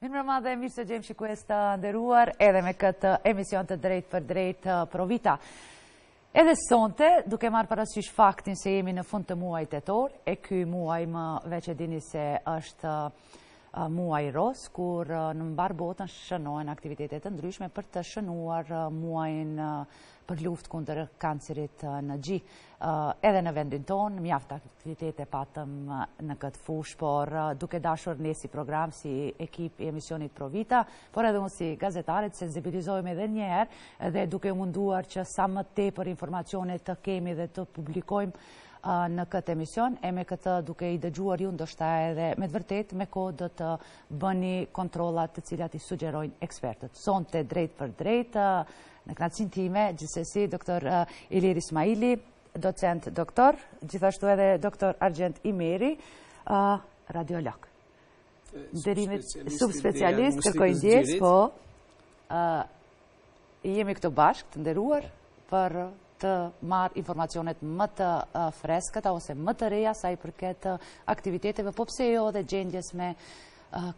Mirëmbrëma dhe mirë se ju gjejmë shikues të nderuar edhe me këtë emision të drejtpërdrejtë uh, Provita. Edhe sonte, duke marrë parasysh faktin se jemi në fund të muajit tetor, e ky muaj më veç e dini se është uh, muaj rozë, kur uh, në mbarë botën shënohen aktivitete të ndryshme për të shënuar muajin për luftë kundër kancerit në gji. Edhe në vendin tonë, mjaft aktivitete patëm në këtë fushë, por duke dashur ne si program, si ekip i emisionit Provita, por edhe unë si gazetare t'i sensibilizojmë edhe një herë dhe duke munduar që sa më tepër informacione të kemi dhe të publikojmë në këtë emision, e me këtë duke i dëgjuar ju ndoshta edhe me të vërtetë me kohë do të bëni kontrollat të cilat i sugjerojnë ekspertët. Sonte drejtpërdrejt, Në kënaqësinë time, gjithsesi, doktor Ilir Ismaili, docent doktor, gjithashtu edhe doktor Argjent Imeri, radiolog. Dërimit subspecialist, kërkoj ndjesë, po, jemi këtu bashkë të nderuar për të marrë informacionet më të freskëta, ose më të reja sa i përket aktiviteteve, po pse jo dhe gjendjes, me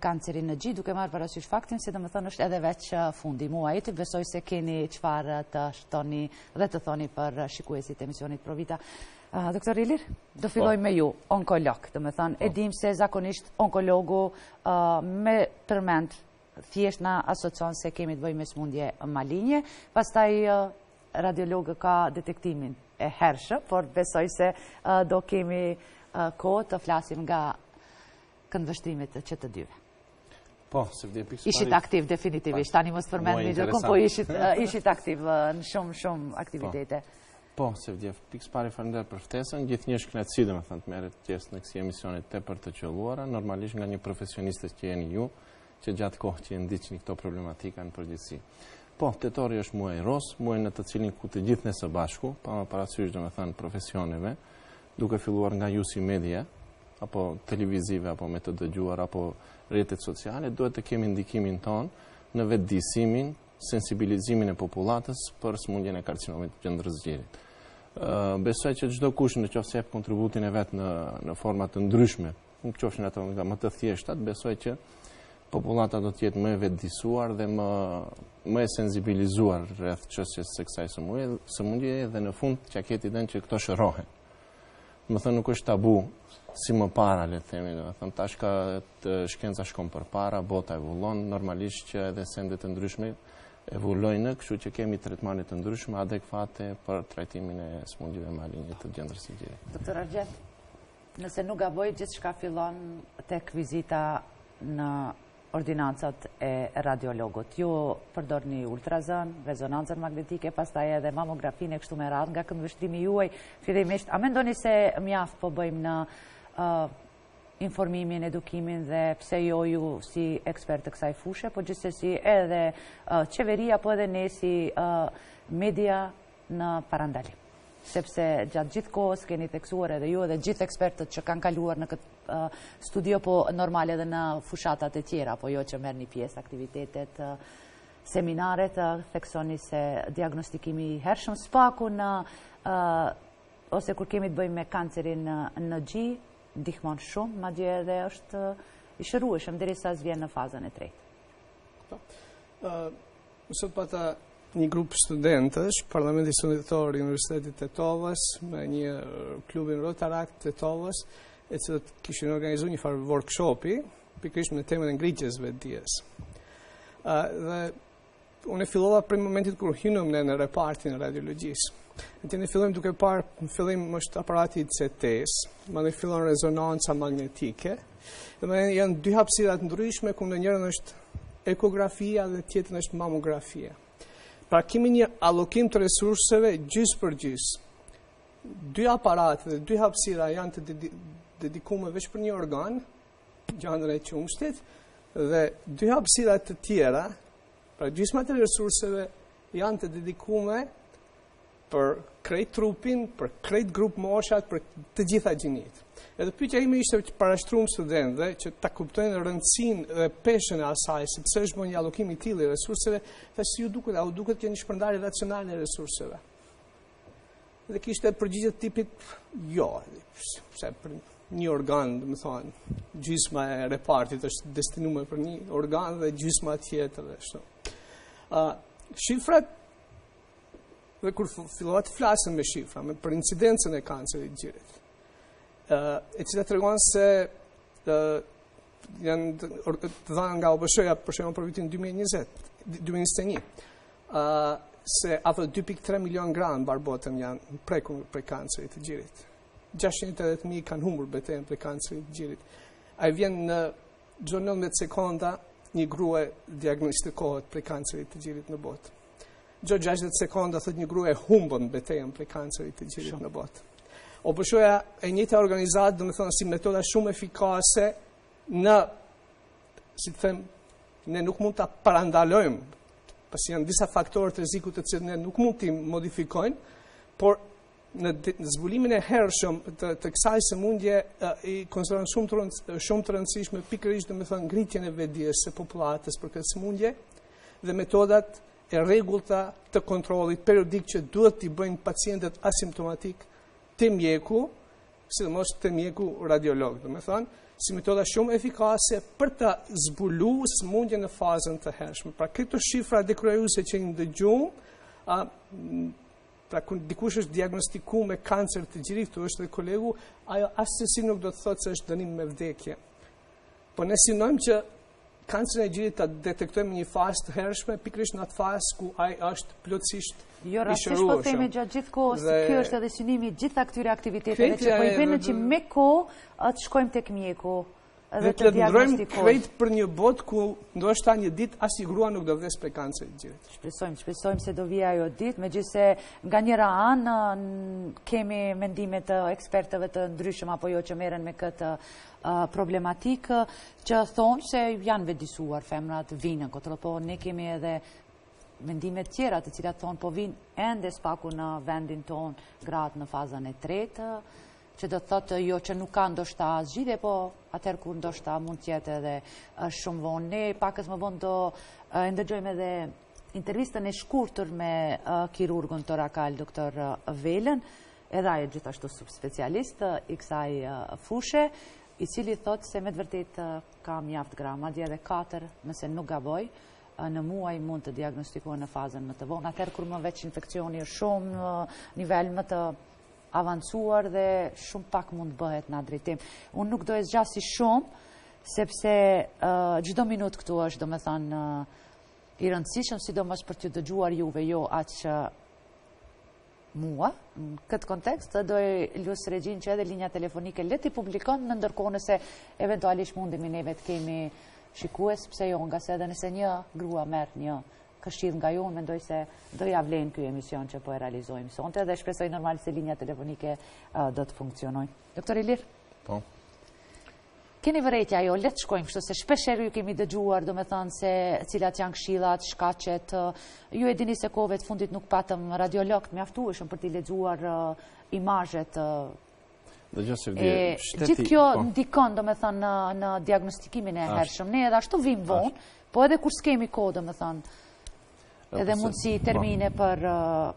kancerin në gji, duke marrë parasysh faktin, se domethënë është edhe veç fundi i muajit, besoj se keni çfarë të shtoni dhe të thoni për shikuesit e emisionit Provita. Doktor Ilir, do po. filloj me ju, onkolog, domethënë, po. e dimë se zakonisht onkologu me e përmend thjesht na asocion se kemi të bëjmë me sëmundje malinje, pastaj radiologu ka detektimin e hershëm, por besoj se do kemi kohë të flasim nga këndvështrimet e të dyve. Po, sigurisht pikë së pari... Ishit aktiv, definitivisht, tani mos t'i përmend një nga një, po ishit aktiv në shumë, shumë aktivitete. Po, po sigurisht pikë së pari faleminderit për ftesën, gjithnjë është kënaqësi domethënë të marrësh pjesë në kësi emisione tepër të qëlluara, normalisht nga një profesioniste që jeni ju, që një gjatë kohë që e ndiqni këto problematika në përgjithësi. Po, tetori është muaj rozë, muaj në të cilin ku të gjithë ne së bashku, pa marrë parasysh domethënë profesioneve, duke filluar nga ju si media, apo televizive, apo me të dëgjuar, apo rrjetet sociale, duhet të kemi ndikimin tonë në vetëdijesimin, sensibilizimin e popullatës për sëmundjen e karcinomit të gjëndrës së gjirit. Besoj që çdokush në qoftë se kontributin e vet në forma të ndryshme Qofshin ato nga më të thjeshtat, besoj që popullata do të jetë më e vetëdijesuar dhe më e sensibilizuar rreth çështjes së kësaj sëmundje, sëmundje dhe në fund të fundit e dinë që këto shërohen. Domethënë nuk është tabu si më para, le të themi, domethënë tash ka të shkenca shkon përpara, bota evoluon, normalisht që edhe sende të ndryshme evoluojnë, kështu që kemi tretmane të ndryshme adekvate për trajtimin e sëmundjeve malinje të gjëndrës së gjirit. Doktor Argjent, Nëse nuk gaboj, gjithçka fillon tek vizita në ordinancat e radiologut. Ju përdorni ultrazën, rezonancën magnetike, pastaj edhe mamografinë e kështu me radhë nga këndvështrimi juaj fillimisht. A mendoni se mjaft po bëjmë në informimin, edukimin dhe pse jo ju si ekspertë të kësaj fushe, po gjithsesi edhe qeveria, po edhe ne si media në parandalim. Sepse gjatë gjithë kohës keni theksuar edhe ju edhe gjithë ekspertët që kanë kaluar në këtë studio, po normal edhe në fushatat e tjera, apo ju që merrni pjesë aktivitetet, seminaret, theksoni se diagnostikimi i hershëm së paku ose kur kemi të bëjmë me kancerin në gji, ndihmon shumë, madje edhe është i shërueshëm, derisa s'vjen në fazën e tretë. Sot pata një grup studentësh, Parlamenti Studentor i Universitetit të Tetovës, me klubin Rotarakt të Tetovës, të cilët kishin organizu një farë workshopi, pikërisht me temën e ngritjes së vetëdijes. Dhe unë e fillova prej momentit kur hymë në në repartin e radiologjisë. Në të në fillim duke parë, në fillim është aparati i CT-s, mandej fillon rezonanca magnetike, Dhe janë dy hapësira të ndryshme, ku në njërën është ekografia dhe tjetrën është mamografia. Pra kemi një alokim të resurseve gjysë për gjysë. Dy aparate dhe dy hapësira janë të dedikume veç për një organ, gjëndrën e qumështit, dhe dy hapësira të tjera, pra gjysma e resurseve janë të dedikume për krejt trupin, për krejt grupmoshat, për të gjitha gjinitë. Edhe pyetja ime ishte që ia parashtrova studentëve që ta kuptojnë rëndësinë dhe peshën e asaj, se pse është bërë një alokim i tillë i resurseve, thashë si ju duket, a u duket që një shpërndarje racionale e resurseve? Dhe kishte përgjigje të tipit jo, sepse për një organ, domethënë, gjysma e repartit është destinuar për një organ dhe gjysma tjetër ashtu. Ë, uh, shifrat Dhe kur fillova të flas me shifra, me për incidencën e kancerit të gjirit, e cila tregon se janë të dhana nga OBSH-ja për shembull për vitin 2020, 2021, se afër 2.3 milion gra në mbarë botën janë preku prej kancerit të gjirit. 680.000 kanë humbur betejën prej kancerit të gjirit. Ai vjen në çdo 19 sekonda një grue diagnostikohet prej kancerit të gjirit në botë. Çdo 60 sekonda, thotë një grue e humb betejën prej kancerit të gjirit në botë. OBSH-ja po e njëjta organizatë, domethënë, si metoda shumë efikase në, si të them, ne nuk mund ta parandalojmë, pasi janë disa faktorë të rrezikut të cilët ne nuk mund t'i modifikojmë, por në zbulimin e hershëm të, të kësaj sëmundje i konsideron shumë të rëndë, shumë të rëndësishme pikërisht domethënë ngritjen e vetëdijes së popullatës për këtë sëmundje dhe metodat e rregullta të kontrollit periodik që duhet t'i bëjnë pacientët asimptomatikë te mjeku, sidomos te mjeku radiolog, domethënë si metoda shumë efikase për ta zbulu sëmundjen në fazën të hershme. Pra këto shifra dekurajuese që i ndëgjum, a Pra kur dikush është diagnostiku me kancer të gjirit, këtu është dhe kolegu, ajo asesi nuk do të thotë se është dënim me vdekje. Po ne synojmë që kancerin e gjirit ta detektojmë në një fazë të hershme, pikërisht në atë fazë ku ai është plotësisht Jo, rastisht po themi gjatë gjithë kohës, dhe... kjo është edhe synimi i gjitha këtyre aktiviteteve që po i bëjmë që me kohë të shkojmë tek mjeku. dhe të diagnostikohet. Dhe krejt për një botë ku ndoshta një ditë asnjë grua nuk do vdes prej kancerit të gjirit. Shpresojmë, shpresojmë se do vijë ajo ditë, megjithëse nga njëra anë kemi mendime të ekspertëve të ndryshëm apo jo që merren me këtë problematikë që thonë se janë vetëdijesuar femrat vijnë në kontroll, po ne kemi edhe mendime tjera të cilat thonë po vijnë ende së paku në vendin tonë gratë në fazën e tretë, që do të thotë jo që nuk ka ndoshta zgjidhje, po atëherë kur ndoshta mund të jetë edhe shumë vonë. Ne pakëz më vonë do e ndëgjojmë edhe intervistën e shkurtër me kirurgun torakal, doktor Velen, edhe ai gjithashtu subspecialist i kësaj fushe, i cili thotë se me të vërtetë ka mjaft gra, madje edhe 4, nëse nuk gaboj, në muaj mund të diagnostikohen në fazën më të vonë, atëherë kur veç më infekcioni është shumë, nivel më të avancuar dhe shumë pak mund të bëhet në këtë drejtim. Unë nuk do e zgjas shumë, sepse çdo minutë këtu është, domethënë, i rëndësishëm, sidomos për të dëgjuar juve, jo aq mua, në këtë kontekst, do e lus regjinë që edhe linjat telefonike le t'i publikon në ndërkohë nëse eventualisht mundemi edhe të kemi shikues, pse jo ngase edhe nëse një grua merr një këshillë nga ju, unë mendoj se do ia vlejë ky emision që po e realizojmë sonte dhe shpresoj normal se linja telefonike do të funksionojë. Doktor Ilir? Po. Keni vërejtje apo jo, le të shkojmë kështu, se shpeshherë ju kemi dëgjuar, domethënë se cilat janë këshillat, shkaqet, ju e dini se kohëve të fundit nuk patëm radiolog të mjaftueshëm për t'i lexuar imazhet Dhe gjithsesi, shteti... Gjithë kjo po. ndikon, domethënë, në diagnostikimin e hershëm. Ne edhe ashtu vijmë vonë, po edhe kur s'kemi kohë, domethënë, edhe mundësi po. termine për... Uh,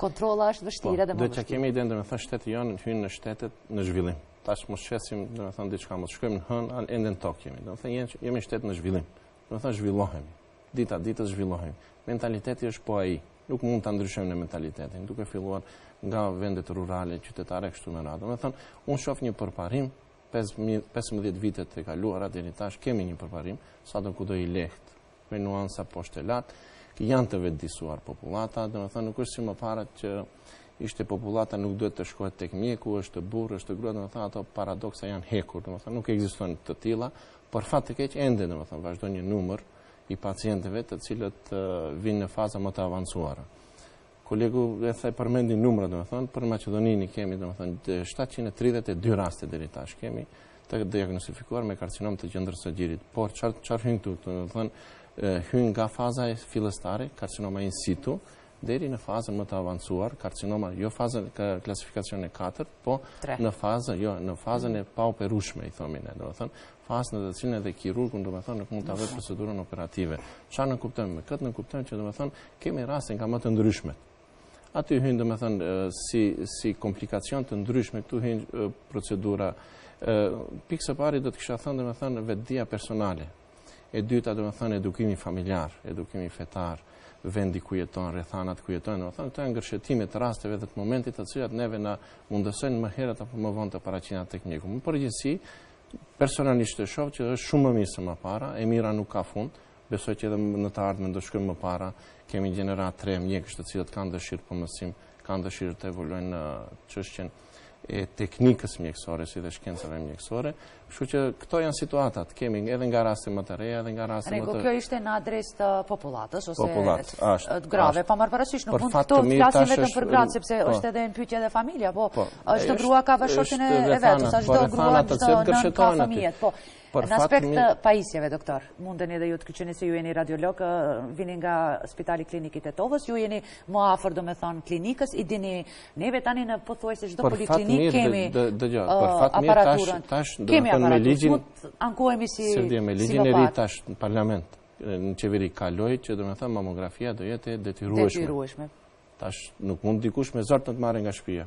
kontrolla është vështirë edhe më vështirë. Dhe që kemi i dendë, domethënë, shteti jonë hyn në shtetet në zhvillim. Tash mos qesim, domethënë, diçka mos shkojmë në hënë, ende në tokë jemi. Domethënë, jemi shtet në zhvillim. Domethënë zhvillohemi. Dita ditës zhvillohemi. Mentaliteti është po ai. Nuk mund ta ndryshojmë ne mentalitetin, duke filluar nga vendet rurale, qytetare kështu me radhë. Domethënë, unë shoh një përparim 15 vitet e kaluara deri tash kemi një përparim sado kudo i lehtë me nuanca poshtë e lart që janë të vetëdijesuar popullata, domethënë nuk është si më parë që ishte popullata nuk duhet të shkohet tek mjeku, është burrë, është grua, domethënë ato paradoksa janë hequr, domethënë nuk ekzistojnë të tilla, Për fat të keq ende, domethënë, vazhdon një numër i pacienteve të cilat vijnë në faza më të avancuara. Kolegu e tha, i përmendi numrat, domethënë, për Maqedoninë kemi, domethënë, 732 raste deri tash kemi, të diagnosifikuar me karcinomë të gjëndrës së gjirit. Por, çfarë hyn te te, domethënë, hyn nga faza e fillestare, karcinoma in situ, deri në fazën më të avancuar, karcinoma, jo fazën klasifikacion e 4, po në fazën, jo, në fazën e paoperushme, i thomi ne, domethënë, fazën në të cilën edhe kirurgu, domethënë, nuk mund ta bëjë procedurën operative. Ça nënkuptojmë? Me këtë nënkuptojmë që, domethënë, kemi raste nga më të ndryshmet. Aty hyn, domethënë, si komplikacione të ndryshme, këtu hyn procedura. Pikësëpari, do të kisha thënë, domethënë, vetëdia personale. E dyta, domethënë, edukimi familjar, edukimi fetar, vendi ku jeton, rrethanat ku jeton, domethënë, këto janë gërshetime të rasteve dhe të momentit të cilat neve na mundësojnë më herët apo më vonë të paraqitemi tek mjeku. Në përgjithësi, personalisht e shoh që është shumë më mirë se më para, e mira nuk ka fund, besoj që edhe në të ardhmen do shkojmë më para, kemi gjeneratë të re mjekësh të cilët kanë dëshirë për mësim, kanë dëshirë të evoluojnë në çështjen e teknikës mjekësore, si dhe shkencave mjekësore. Kështu që këto janë situatat, kemi edhe nga raste më të reja, edhe nga raste më të... Rego, kjo ishte në adresë të popullatës, ose të grave, pa marrë parasysh, nuk mund këtu të flasim vetëm për gratë, sepse po. është edhe në pyetje dhe familja, po, po çdo grua ka bashkëshortin e vet, se çdo grua, gjithë në ka familjen, po, Në aspekt të pajisjeve, doktor, mundeni dhe ju të kyçeni se ju jeni radiolog, vini nga spitali klinik e Tetovës, ju jeni më afër domethënë klinikës, i dini nevojat, a në pothuajse çdo poliklinikë kemi aparaturën. Kemi aparaturën, mund të ankohemi si më parë. Me ligjin e ri tash në parlament, në qeveri kaloi që domethënë mamografia do jetë e detyrueshme. Tash nuk mund dikush me zor të të marrë nga shpia.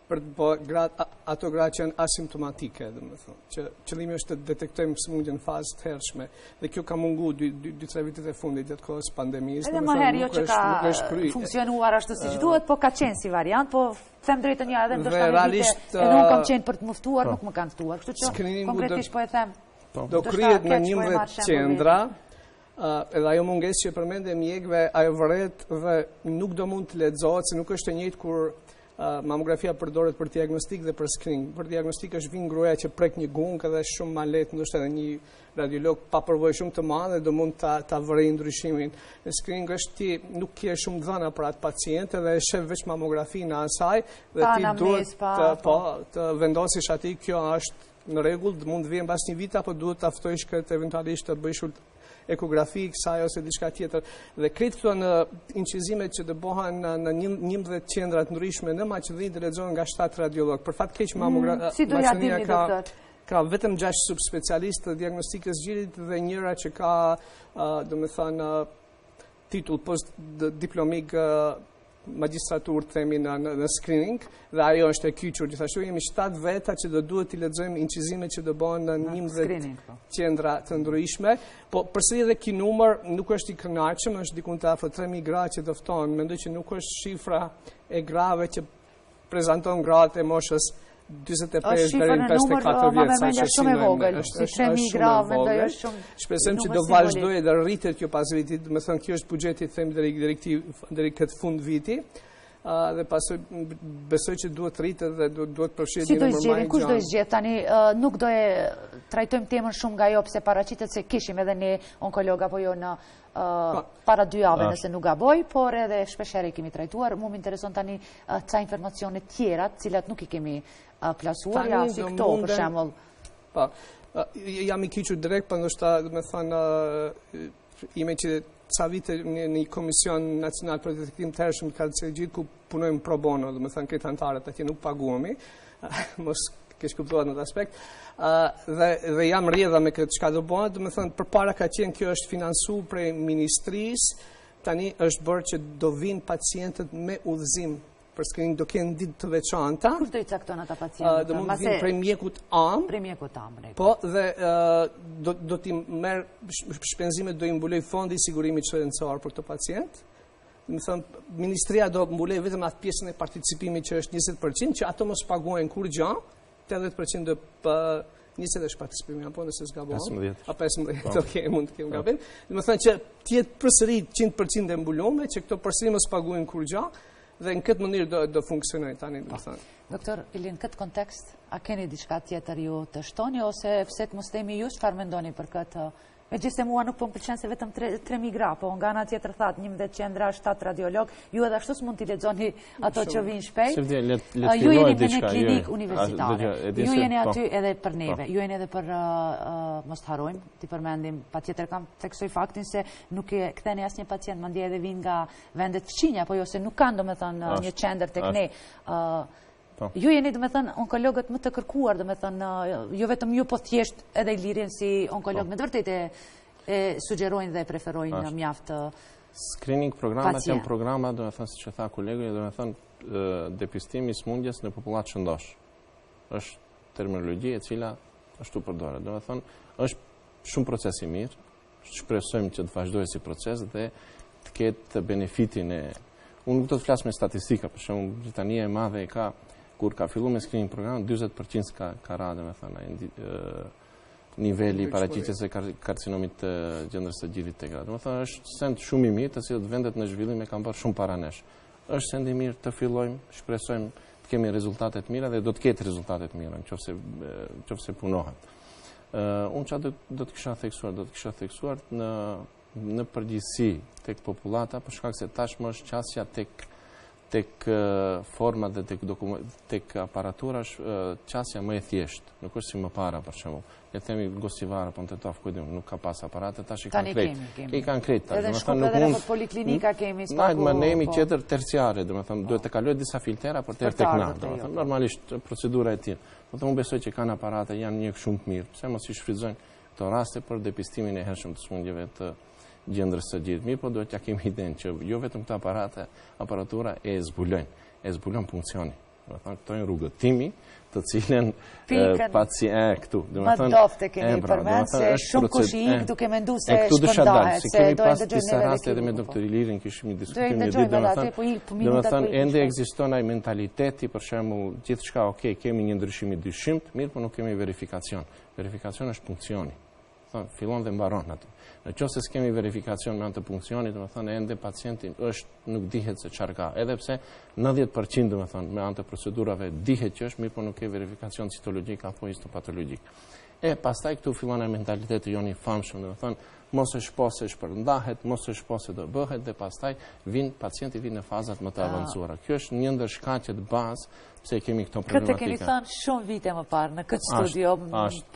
për të bërë gratë, ato gra që janë asimptomatike, domethënë, që qëllimi është të detektojmë sëmundjen në fazë të hershme, dhe kjo ka mungu 2-3 vitet e fundit gjatë kohës së pandemisë. Edhe më herët jo që ka funksionuar ashtu siç duhet, po ka qenë si variant, po them drejtën, edhe ndoshta në vite, e nuk kam qenë për të më ftuar, po. nuk më kanë ftuar, kështu që konkretisht po e them. Po. Do kryhet në 11 qendra, Edhe ajo mungesë që përmende e mjekve, ajo vërehet dhe nuk do mund të lexohet, se nuk është e njëjtë kur mamografia përdoret për diagnostikë dhe për screening. Për diagnostikë është vjen gruaja që prek një gungë edhe shumë ma lehtë, ndoshta edhe një radiolog pa përvojë shumë të madhe do mund ta vërejë ndryshimin. Në screening është ti nuk ke shumë të dhëna për atë pacient edhe e shef veç mamografinë e asaj dhe ti duhet të po, vendosish a kjo është Në rregull, mund të vijë mbas një viti apo duhet ta ftojsh këtë eventualisht të bëjmë edhe ekografi kësaj ose diçka tjetër. Dhe krejt këto incizimet që do bëhen në, në 11 qendra të ndryshme në Maqedoni të lexohen nga 7 radiologë. Për fat të keq mamografi mm, si e dini doktor? ka vetëm 6 subspecialistë të diagnostikës së gjirit dhe njëra që ka, uh, do me thënë, titull postdiplomik magjistraturë të themi në, në, në screening dhe ajo është e kyçur gjithashtu jemi 7 veta që do duhet t'i lexojmë incizimet që do bëhen në 11 po. qendra të ndryshme po përsëri edhe ky numër nuk është i kënaqshëm është diku te afër 3000 gra që do ftohen mendoj që nuk është shifra e grave që prezanton gratë e moshës 25 deri në 54 vjet se është shumë e vogël, si 3000 gra mendoj është shumë. Shpresojmë që do vazhdojë dhe rritet kjo pas vitit, domethënë kjo është buxheti them deri deri këtij deri këtë fundvit dhe pastaj besoj që duhet të rritet dhe duhet përfshirë një numër më i gjerë. Si do i zgjidhni, kush do i zgjedhë tani? Nuk do e trajtojmë temën shumë nga ajo pse paraqitet se kishim edhe një onkolog apo jo në Po. para dy javëve nëse nuk gaboj, por edhe shpeshherë i kemi trajtuar. Mu më intereson tani ca informacione tjera, të cilat nuk i kemi plasuar, ja si këto, për shembull. Po, jam i kyçur direkt, për ndoshta, domethënë, jam që ca vite në një komision nacional për detektim të hershëm të kancerit të gjirit, ku punojmë pro bono, domethënë krejt anëtarët atje nuk paguhemi, mos keqkuptohet në atë aspekt, dhe, dhe jam në rrjedha me këtë çka do bëhet, domethënë përpara ka qenë kjo është financu prej ministrisë, tani është bërë që do vijnë pacientët me udhëzim për screening do kenë ditë të veçanta. Kush do i caktojë ata pacientët? Do mund të vijnë prej mjekut amë. Prej mjekut amë, ne. Po, dhe do, do t'i marrë, shpenzimet do i mbulojë fondi i sigurimit shëndetësor për këta pacientë Me thënë, ministria do mbulojë vetëm atë pjesën e participimit që është 20%, që ato mos paguajnë kurrgjo, 80% dhe për 20 është participimi, apo nëse s'gaboj? 15. A 15, po. ok, mund të kem gabim. Domethënë që të jetë përsëri 100% e mbulume, që këto përsëri mos paguajnë kurrgjo, dhe në këtë mënyrë do, do funksionojë tani, do me po. thënë. Doktor Ilir, në këtë kontekst, a keni diçka tjetër ju të shtoni, ose pse të mos themi ju çfarë mendoni për këtë Megjithëse mua nuk po më pëlqen se vetëm tre mijë gra, po nga ana tjetër thatë njëmbëdhjetë qendra, shtatë radiologë, ju edhe ashtu s'mund t'i lexoni ato që vijnë shpejt. Ju jeni me një klinikë universitare, ju jeni po. aty edhe për neve, po. ju jeni edhe për, uh, uh, mos të harrojmë, t'i përmendim, patjetër kam theksoj faktin se nuk e ktheni asnjë pacient, madje edhe vijnë nga vendet fqinje, po jo se nuk kanë domethënë uh, një qendër tek ne. Po. Ju jeni, domethënë, onkologët më të kërkuar, domethënë, jo vetëm ju po thjesht edhe Ilirin si onkolog po. me vërtet e sugjerojnë dhe preferojnë në mjaft Screening programet janë programet, domethënë, siç tha kolegu, domethënë, depistimi i sëmundjes në popullatë shëndoshë. është terminologi e cila është të përdoret. Domethënë, është shumë proces i mirë, Shpresojmë që të vazhdojë si proces dhe të ketë benefitin e... Unë nuk do të flas me statistika, për shembull Britania e Madhe e ka, kur ka fillu me screening program, 20% ka, ka ra, domethënë, niveli i paraqitjes së karcinomit të gjëndrës së gjirit te gratë. Domethënë, është send shumë i mirë të cilët vendet në zhvillim e kanë bërë shumë para nesh. Është send i mirë të fillojmë, shpresojmë të kemi rezultate të mira dhe do të ketë rezultate të mira në qoftë se, qoftë se punohet. Ë uh, unë ça do të kisha theksuar, do të kisha theksuar në në përgjithësi tek popullata për shkak se tashmë është qasja tek tek format dhe tek tek aparatura është qasja më e thjeshtë, nuk është si më para për shembull. Të themi Gostivar apo në Tetovë, kujtë nuk ka pas aparate, tash i kanë krejt. Tani kemi, kemi. I kanë krejt, tash. Edhe në Shkup edhe në poliklinika kemi. Ne jemi qendër po. terciare, domethënë, po. duhet të kalojë disa filtera, për të ardhë tek na, domethënë, normalisht procedura e tillë. Domethënë, unë besoj që kanë aparate, janë mjekë shumë të mirë, pse mos i shfrytëzojnë këto raste për depistimin e hershëm të sëmundjeve të gjëndrës së gjirit. Mirëpo duhet të kemi idenë që jo vetëm këto aparate, aparatura e zbulojnë, e zbulojnë punksioni. Domethënë, këtu është rrugëtimi, të cilin pacienti këtu. Më doft e kemi pra, përmend, se shumëkush i ik duke mendu se shpërndahet, se dojnë dëgjojnë në disa raste edhe me doktor Ilirin, kishim një diskutim një ditë, domethënë, domethënë, ende ekziston ai mentaliteti, për shembull, gjithçka, okej, kemi një ndryshim i dyshimtë, mirëpo nuk kemi verifikacion. Verifikacion është punksioni. fillon dhe mbaron aty. Në qoftë se s'kemi verifikacion me anë të punksionit, domethënë ende pacienti është nuk dihet se çfarë ka, edhe pse 90% domethënë me anë të procedurave dihet që është, mirëpo nuk ke verifikacion citologjik apo histopatologjik. E pastaj këtu fillon ai mentaliteti jonë i famshëm, domethënë mos e shpo se shpërndahet, mos e shpo se do bëhet dhe pastaj vin pacienti vin në fazat më të ah. avancuara. Kjo është një ndër shkaqet bazë pse kemi këto problematika. Këtë e keni thënë shumë vite më parë në këtë studio,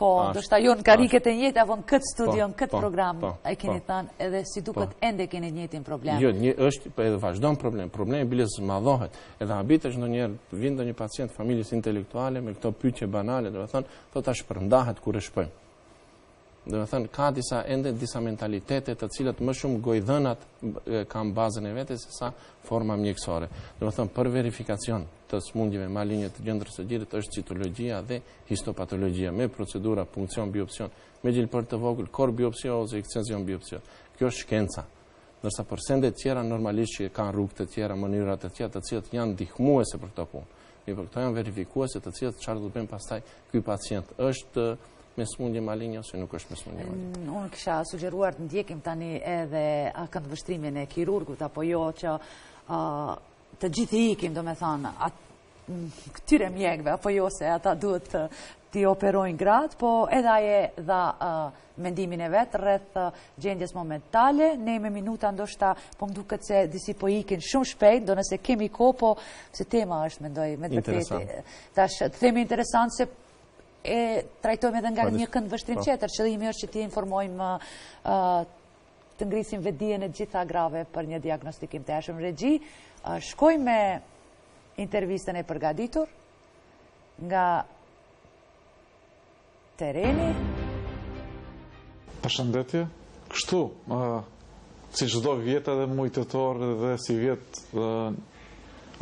po, ndoshta jo në karriget e njëjta, apo në këtë po, studio, në këtë po, program, po, e keni thënë edhe si duket ende keni të njëjtin problem. Jo, njëjtë është edhe vazhdon problemi, problemi bile zmadhohet, edhe habitesh ndonjëherë vjen ndonjë pacient familjes intelektuale me këto pyetje banale, domethënë, thotë a shpërndahet kur e shpojmë. Domethënë, ka disa ende, disa mentalitete të cilët më shumë gojëdhënat kanë bazën e vet se sa forma mjekësore. Domethënë, për verifikacion të smundjeve malinje të gjëndrës të gjirit është citologjia dhe histopatologjia me procedura, punkcion biopsi, me gjilpërë të vogël, kor biopsia ose ekscizion biopsia. Kjo është shkenca. Ndërsa për sende tjera, normalisht që ka rrugë të tjera, mënyra të tjera, të cilat janë ndihmuese për këto punë. Mirëpo këto janë verifikuese të cilat qartë të bëjmë pastaj Ky pacient është me smundje malinje, ose nuk është me smundje malinje. Mm, unë kisha sugjeruar të ndjekim tani edhe këndvështrimin e kirurgut, apo jo që të gjithë i ikim, domethënë, mm, këtyre mjekve, apo jo se ata duhet t'i operojnë gratë, po edhe ai e dha mendimin e vet rreth uh, gjendjes momentale. Ne me minuta ndoshta po më duket se disi po ikin shumë shpejt, edhe pse kemi kohë, por se tema është, mendoj, me të vërtetë. Tash, të themi interesant se e trajtojmë edhe nga një këndvështrim po. tjetër, qëllimi është që t'i informojmë uh, të ngrisim vetëdijen e gjitha grave për një diagnostikim të hershëm të gjirit. Uh, shkoj me intervistën e përgatitur nga terreni. Përshëndetje. Kështu, si çdo vjet edhe muaji tetor edhe sivjet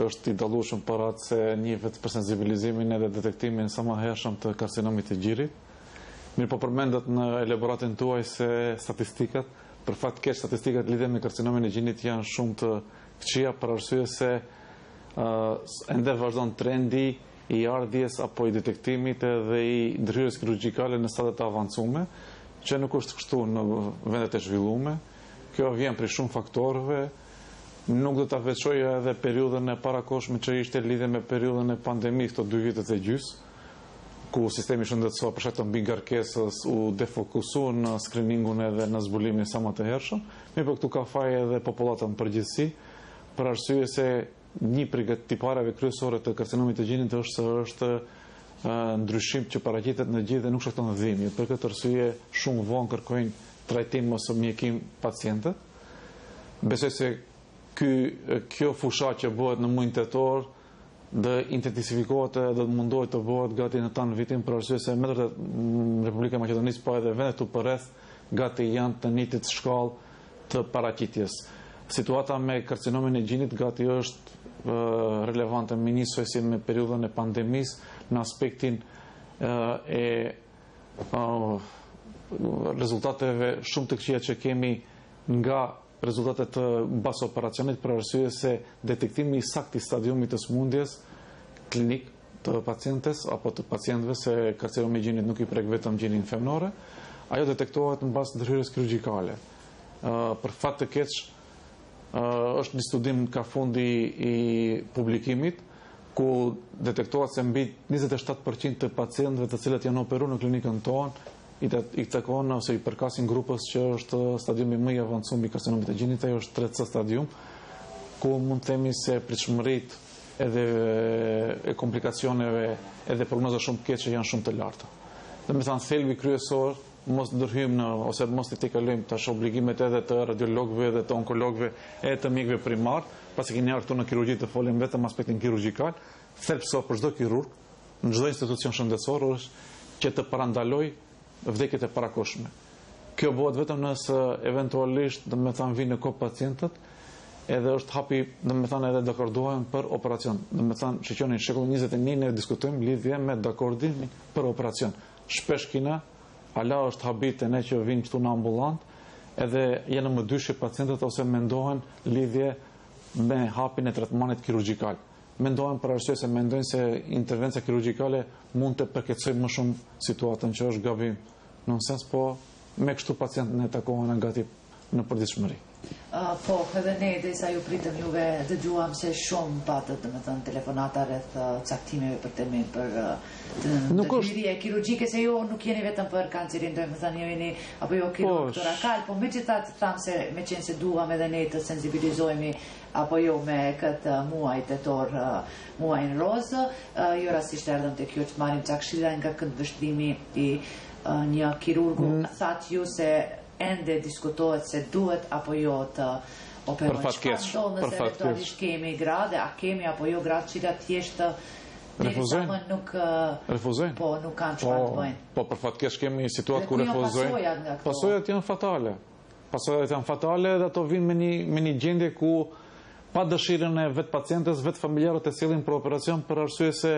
është i dallueshëm për atë se njihet për sensibilizimin edhe detektimin sa më hershëm të karcinomit të gjirit. Mirëpo përmendët në elaboratin tuaj se statistikat, për fat të keq statistikat lidhje me karcinomin e gjinit janë shumë të këqija për arsye se uh, ende vazhdon trendi i ardhjes apo i detektimit edhe i ndërhyrjes kirurgjikale në stade të avancume, që nuk është kështu në vendet e zhvillume. Kjo vjen prej shumë faktorëve. Unë do ta veçoja edhe periudhën e para do kohshme që ishte lidhje me periudhën e pandemisë këto dy vjet e gjys, ku sistemi shëndetësor për shkak të mbingarkesës u defokusu në skriningun edhe në zbulimin sa më të hershëm, mirëpo këtu ka faj edhe popullata në përgjithësi, për arsye se Një prej tipareve kryesore të karcinomit të gjinit është se është ndryshim që paraqitet në gji dhe nuk shkakton dhimbje. Për këtë arsye shumë vonë kërkojnë trajtim ose mjekim pacientët. Besoj se kjo fushatë që bëhet në muajin tetor dhe intensifikohet dhe do të mundohet të bëhet gati në tanë vitin për arsye se me vërtet Republika e Maqedonisë po edhe vendet këtu përreth gati janë të njëjtës shkallë të paraqitjes. Situata me karcinomin e gjinit gati është relevante me njësoj si me periudhën e pandemisë në aspektin e rezultateve shumë të këqija që kemi nga rezultatet e mbas operacionit për arsye se detektimi i saktë i stadiumit të smundjes klinik të pacientes apo të pacientëve se karcinomi i gjirit nuk i prek vetëm gjinin femnore, ajo detektohet në bazë ndërhyrjes kirurgjikale. Për fat të keq, është një studim ka fundi i publikimit, ku detektohet se mbi 27% të pacientëve të cilët janë operu në klinikën tonë, i të i takojnë ose i përkasin grupës që është stadiumi më i avancum i karcinomit të gjirit, e është 3C stadium, ku mund të themi se pritshmëritë edhe e komplikacioneve edhe prognoza shumë të keqe që janë shumë të larta. Domethanë thelbi kryesor, mos ndërhyjmë në, ose mos t'i tejkalojmë tash obligimet edhe të radiologëve edhe të onkologëve e të mjekve primarë, pasi keni ardhë këtu në kirurgji të folim vetëm aspektin kirurgjikal, thelbësore për çdo kirurg, në çdo institucion shëndetësor, është që të parandalojë vdekjet e parakohshme. Kjo bëhet vetëm nëse eventualisht, domethënë, vijnë në kohë pacientët, edhe është hapi, domethënë, edhe dakordohen për operacion. Domethënë, shikoni shekulli 21 ne diskutojmë lidhje me dakordimin për operacion. Shpesh kina ala është habi te ne që vijnë këtu në ambulantë, edhe janë në mëdyshje pacientët ose mendohen lidhje me hapin e tretmanit kirurgjikal. Mendohen për arsye se mendojnë se intervenca kirurgjikale mund të përkeqësojë më shumë situatën, që është gabim. Nonsens po me kështu pacientët ne takohena gati në përditshmëri. Po, edhe ne derisa ju pritëm juve dëgjuam se shumë patët, domethënë telefonata rreth caktimeve për termine për ndërhyrje kirurgjike se ju nuk jeni vetëm për kancerin, domethënë ju jeni apo jo kirurg torakal, po megjithatë thamë se meqenëse duam edhe ne të sensibilizojmë apo jo me këtë muaj tetor, muajin rozë, jo rastisht erdhëm tek ju të marrim ca këshilla nga këndvështrimi i një kirurgu, thatë ju se ende diskutohet se duhet apo jo të operohen. Për fat të keq, për fat të keq. kemi gra dhe a kemi apo jo gra të cilat thjesht refuzojnë. Nuk refuzojnë. Po, nuk kanë çfarë të bëjnë. Po për fat të keq kemi situata ku refuzojnë. Pasojat janë fatale. Pasojat janë fatale dhe ato vijnë me një me një gjendje ku pa dëshirën e vetë pacientes, vetë familjarët e sjellin për operacion për arsye të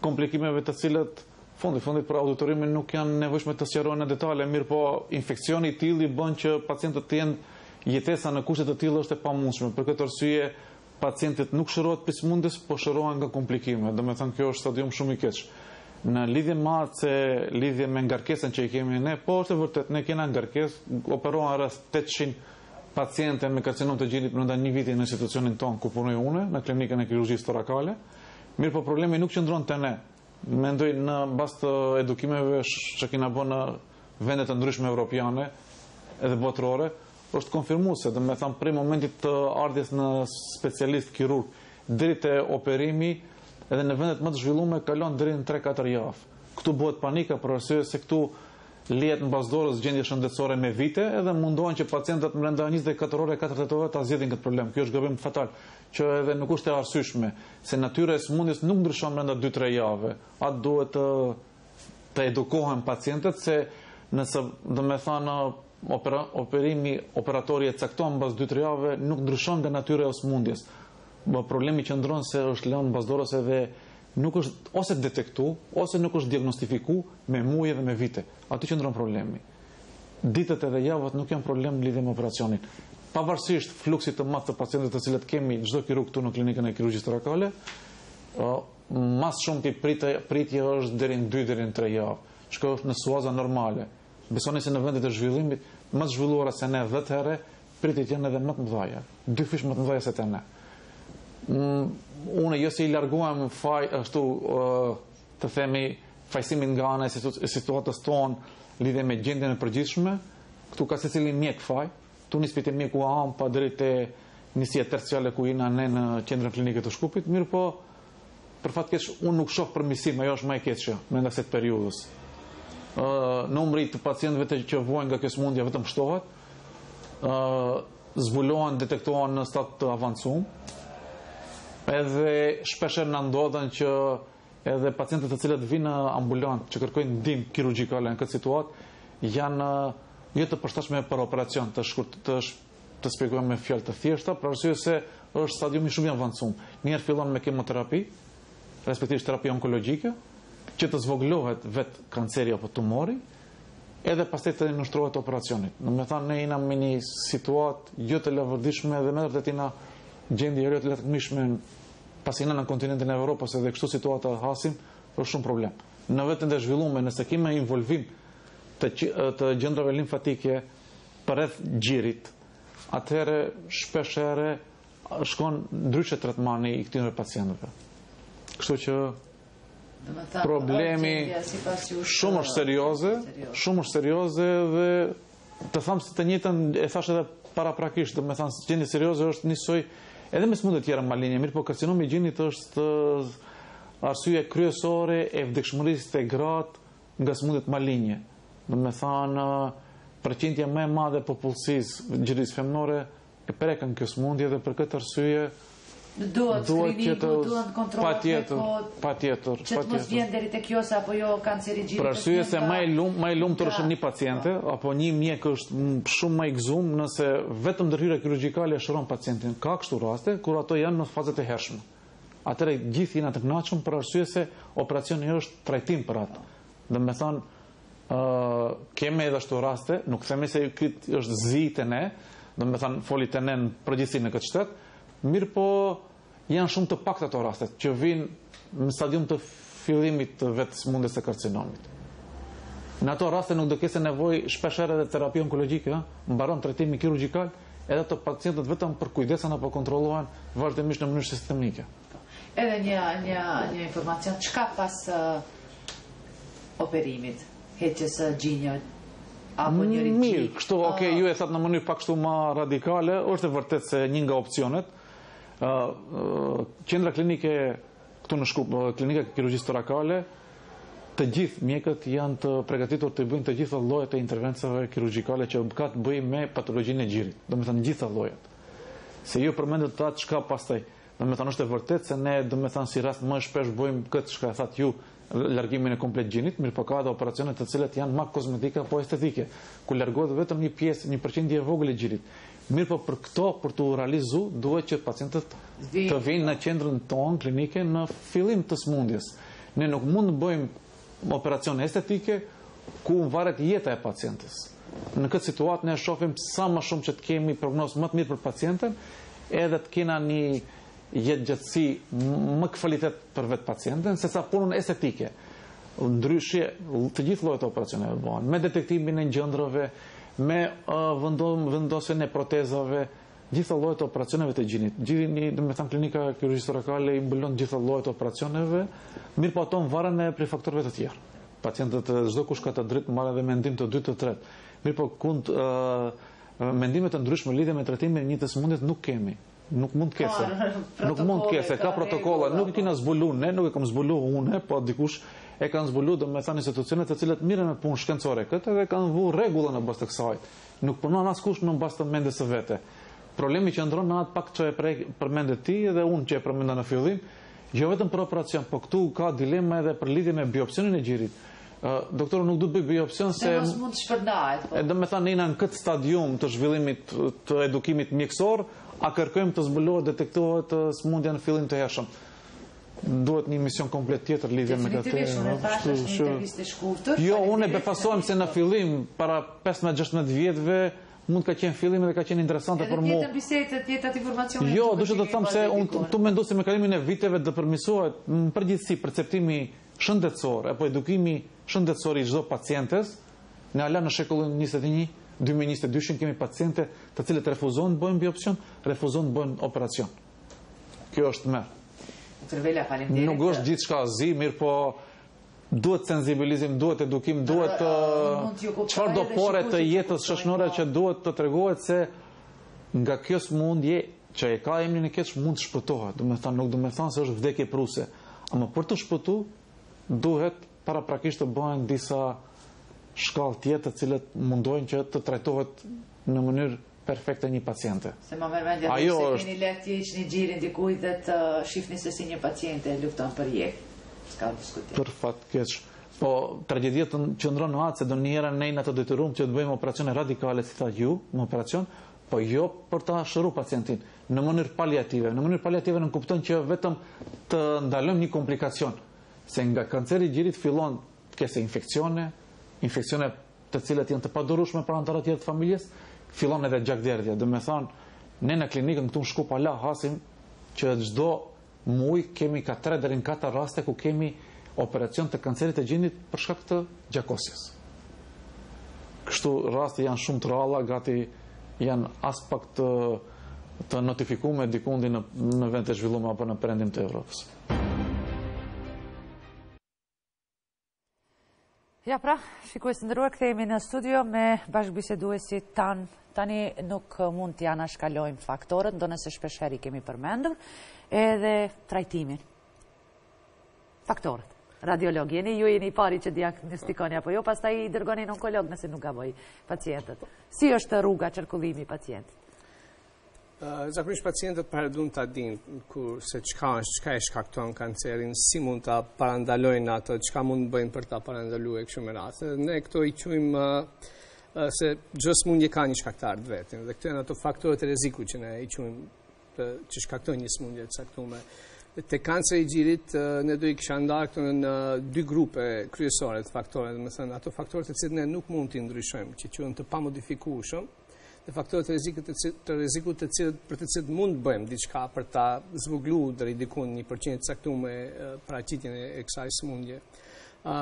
komplikimeve të cilat fundi fundit për auditoriumin nuk janë të nevojshme të sqarohen në detale, mirëpo infeksioni i tillë i bën që pacientët të jenë jetesa në kushte të tilla është e pamundshme. Për këtë arsye Pacientët nuk shërohen prej sëmundjes, po shërohen nga komplikimet. Domethënë kjo është stadium shumë i keq. Në lidhje me atë se lidhje me ngarkesën që i kemi ne, po është e vërtetë, ne kena ngarkesë, operohen rreth 800 paciente me karcinom të gjirit brenda një viti në institucionin tonë ku punoj unë, në klinikën e kirurgjisë torakale. Mirëpo problemi nuk qëndron te ne. Mendoj në bazë të edukimeve që kena bërë në vende të ndryshme evropiane edhe botërore, Është konfirmuese, domethënë prej momentit të ardhjes në specialist kirurg deri te operimi edhe në vendet më të zhvillume kalon deri në tre katër javë. Këtu bëhet panika për arsye se këtu lihet mbas dorës gjendje shëndetësore me vite edhe mundohen që pacientët brenda 24 orë e 48 orëve ta zgjidhin këtë problem. Ky është gabim fatal, që edhe nuk është e arsyeshme, se natyra e sëmundjes nuk ndryshon brenda 2-3 javëve. Atë duhet të të edukohen pacientët se nëse domethënë Operimi operatori e cakton mbas dy-tre javëve nuk ndryshon natyra e sëmundjes. Problemi qëndron se është lënë mbas dorës edhe nuk është ose detektu, ose nuk është diagnostifiku me muaj edhe me vite. Aty qëndron problemi. Ditët edhe javët nuk janë problem në lidhje me operacionin. Pavarësisht fluksit të madh të pacientëve të cilët kemi çdo kirurg këtu në Klinikën e Kirurgjisë Torakale, mas shumti pritja është deri në dy deri në tre javë, çka është në suaza normale. Besoni se në vendet e zhvillimit, më të zhvilluara se ne dhjetë herë, pritjet janë edhe më të mëdha, dyfish më të mëdha se te ne. Unë jo se i larguam faj ashtu të themi fajësimin nga ana e situatës tonë lidhje me gjendjen e përgjithshme, këtu ka secili mjek faj, tu nis prej te mjeku amë deri te njësitë terciale ku jena ne në qendrën klinike të Shkupit, mirë po Për fat keq, unë nuk shoh përmirësim, ajo është më e keqja, e gjithë kësaj periudhës. Ë numri të pacientëve të që vuajnë nga kjo sëmundje vetëm shtohet. Ë zbulohen, detektohen në stad të avancuar. Edhe shpeshherë na ndodhen që edhe pacientët të cilët vinë në ambulant që kërkojnë ndihmë kirurgjikale në këtë situatë janë jo të përshtatshme për operacion të shkurt të Të shpjegojmë me fjalë të thjeshta, për arsye se është stadiumi shumë i avancuar. Një herë fillon me kemoterapi, respektivisht terapi onkologjike, që të zvogëlohet vet kanceri apo tumori, edhe pastaj të nënshtrohet operacionit. Domethënë ne jemi në një situatë jo të lavdishme dhe më vërtet jemi në gjendje jo të lavdishme pasi në kontinentin e Evropës edhe kështu situata hasim është shumë problem. Në vendet e zhvillume nëse kemi involvim të të gjëndrave limfatike përreth gjirit, atëherë shpeshherë shkon ndryshe tretmani i këtyre pacientëve. Kështu që problemi shumë është serioze, shumë është serioze dhe të them se të njëtën e thashë edhe paraprakisht, domethanë se gjendje serioze është njësoj edhe me smundet tjera malinje, mirë po karcinomi i gjirit është arsye kryesore e vdekshmërisë te gratë nga sëmundjet malinje, domethënë përqindja më e madhe e popullsisë gjinisë femnore e prekën kjo sëmundje dhe për këtë arsye duhet skriningu, duhet kontroll patjetër, patjetër, që të mos vjen deri te kjo masa apo jo kanceri i gjinit. Për arsye se ma i lum, ma i lumtur është një paciente apo një mjek është shumë ma i gëzum nëse vetëm ndërhyrja kirurgjikale e shëron pacientin. Ka kështu raste kur ato janë në fazat e hershme. Atëherë gjithë jena të kënaqshëm për arsye se operacioni është trajtim për atë. Domethënë, uh, kemi edhe ashtu raste, nuk themi se krejt është zi te ne, domethënë, foli te ne në përgjithsi në këtë shtet, mirëpo janë shumë të pakta ato rastet, që vinë në stadium të fillimit të vetë smundes të karcinomit. Në ato raste nuk do ketë nevojë shpeshherë edhe terapi onkologjike, mbaron trajtimi kirurgikal, Edhe te pacientet vetëm përkujdesen apo kontrollohen vazhdimisht në mënyrë sistemike. Edhe një një një informacion çka pas operimit, heqjes së gjinjve, apo njërit gji. Mirë, kështu, ok, ah. ju e thatë në mënyrë pak kështu ma radikale, është e vërtetë se një nga opcionet, qendra klinike Këtu në Shkup, Klinika e Kirurgjisë Torakale, të gjithë mjekët janë të pregatitur t'i bëjnë të gjitha llojet e intervencave kirurgjikale që ka të bëjnë me patologjinë e gjirit, domethënë gjitha llojet. Se ju përmendët atë çka pastaj, domethënë është e vërtetë se ne domethënë si rast më shpesh bëjmë këtë çka e thatë ju, largimin e komplet gjinit, mirëpo ka edhe operacione të cilat janë më kozmetike apo estetike, ku largohet vetëm një pjesë, një përqindje e vogël e gjinit. Mirëpo për këto, për t'u realizu, duhet që pacientët të vinë në qendrën tonë klinike në fillim të smundjes. Ne nuk mund të bëjmë operacione estetike ku varet jeta e pacientës. Në këtë situatë ne shofim sa më shumë që të kemi prognozë më të mirë për pacientën, edhe të kena një jetëgjatësi me kualitet për vetë pacienten, se sa punën estetike. Ndryshe, të gjitha llojet e operacioneve bëhen, me detektimin e gjëndrave, me vendosjen e protezave, gjitha llojet e operacioneve të gjinit. Gjini, domethënë, klinika e kirurgjisë torakale i mbulon gjitha llojet e operacioneve, mirëpo ato varen prej faktorëve të tjerë. Pacientët e çdokush ka të drejtë me marrë edhe mendim të dytë të tretë. Mirëpo, kund mendime të ndryshme lidhje me trajtimin e një të smundje nuk kemi. Nuk mund të ketë. Nuk mund të ketë. Ka protokolla. Nuk e kina zbulu ne, nuk e kam zbulu une, po dikush e kanë zbulu domethënë institucionet të cilat merren me punë shkencore këtë dhe kanë vu rregulla në bazë të kësaj. Nuk punon askush në bazë të mendjes së vet. Problemi qëndron në atë pak që e për përmende ti dhe unë që e përmenda në fillim, jo vetëm për operacion, po këtu ka dilema edhe për lidhje me biopsionin e gjirit. Doktor, nuk du të bëj biopsinë se... E mos mundet të shpërndahet. Po. E domethënë neve në këtë stadium të zhvillimit të edukimit mjekësor, ne kërkojmë të zbulohet, detektohet smundja në fillim të hershëm. Duhet një emision komplet tjetër lidhje me këtë... Definitivisht, unë e thashë është një intervistë e shkurtër. Jo, unë befasohem se në fillim, para 15-16 vjetëve, mund ka qenë fillimi dhe ka qenë interesante për mua. Edhe tjetër bisedë, tjetër atë informacion. Jo, dua të them se unë tu mendu se me kalimin e viteve do përmisohet në përgjithësi perceptimi shëndetësor apo edukimi shëndetësor i çdo pacienti, ne hala në shekullin njëzet e një, dy mijë e njëzet e dyshin kemi paciente të cilat refuzojnë të bëjnë biopsinë, refuzojnë të bëjnë operacion. Kjo është tmerr. Doktor Vela, faleminderit. Nuk është gjithçka e zi, mirëpo duhet sensibilizim, duhet edukim, duhet në çfarëdo pore të jetës shoqërore që duhet të tregohet se nga kjo smundje që e ka emrin e keq mund të shpëtohet, domethënë nuk domethënë se është vdekjeprurëse, ama për të shpëtu duhet paraprakisht të bëhen disa shkallë tjetër të cilat mundësojnë që të trajtohet në mënyrë perfekte një paciente. S'e ma merr mendja dhe s'e keni lehtë t'ia hiqni gjirin dikuj dhe të shifni se si një paciente lufton për jetë. S'ka diskutim. Për fat të keq. Po, tragjedia qëndron në atë se ndonjëherë ne jena të detyrum që të bëjmë operacione radikale, si thatë ju, në operacion, Po jo për ta shëru pacientin në mënyrë paliative. Në mënyrë paliative nënkupton që vetëm të ndalojmë një komplikacion, se nga kanceri i gjirit fillon të ketë infeksione, infeksione të cilat janë të padurueshme për anëtarët e tjerë të familjes, fillon edhe gjakderdhja. Domethënë, ne në klinikën këtu në Shkup hala hasim që çdo muaj kemi ka tre deri në katër raste ku kemi operacion të kancerit të gjirit për shkak të gjakosjes. Kësi raste janë shumë të rralla, gati janë aspak të notifikume dikundi në vende të zhvillume apo në perëndim të Evropës. Ja pra, shikues të nderuar, kthehemi në studio me bashkëbiseduesit tanë. Tani nuk mund t'i anashkalojmë faktorët, ndonëse shpeshherë i kemi përmendur, edhe trajtimin. Faktorët. Radiolog, jeni ju jeni i pari që diagnostikoni, apo jo, pastaj i dërgoni në onkolog nëse nuk gaboj pacientët. Si është rruga qarkullimi i pacientit? Zakonisht pacientët para duan ta dinë ku se çka është, çka e shkakton kancerin, si mund ta parandalojnë atë, çka mund të bëjnë për ta parandalu e kështu me radhë. Ne këto i quajmë se çdo smundje ka një shkaktar të vetin dhe këto janë ato faktorët e rrezikut që ne i quajmë që shkaktojnë një smundje të caktuar. Te kanceri i gjirit në do i kisha ndarë këto në dy grupe kryesore të faktorëve, domethënë ato faktorë të cilët ne nuk mund t'i ndryshojmë, që quhen të pamodifikueshëm, dhe faktorët e rrezikut të cilët të rrezikut të cilët për të cilët mund të bëjmë diçka për ta zvogëluar deri diku një përqindje të caktuar për paraqitjen e kësaj sëmundje. ë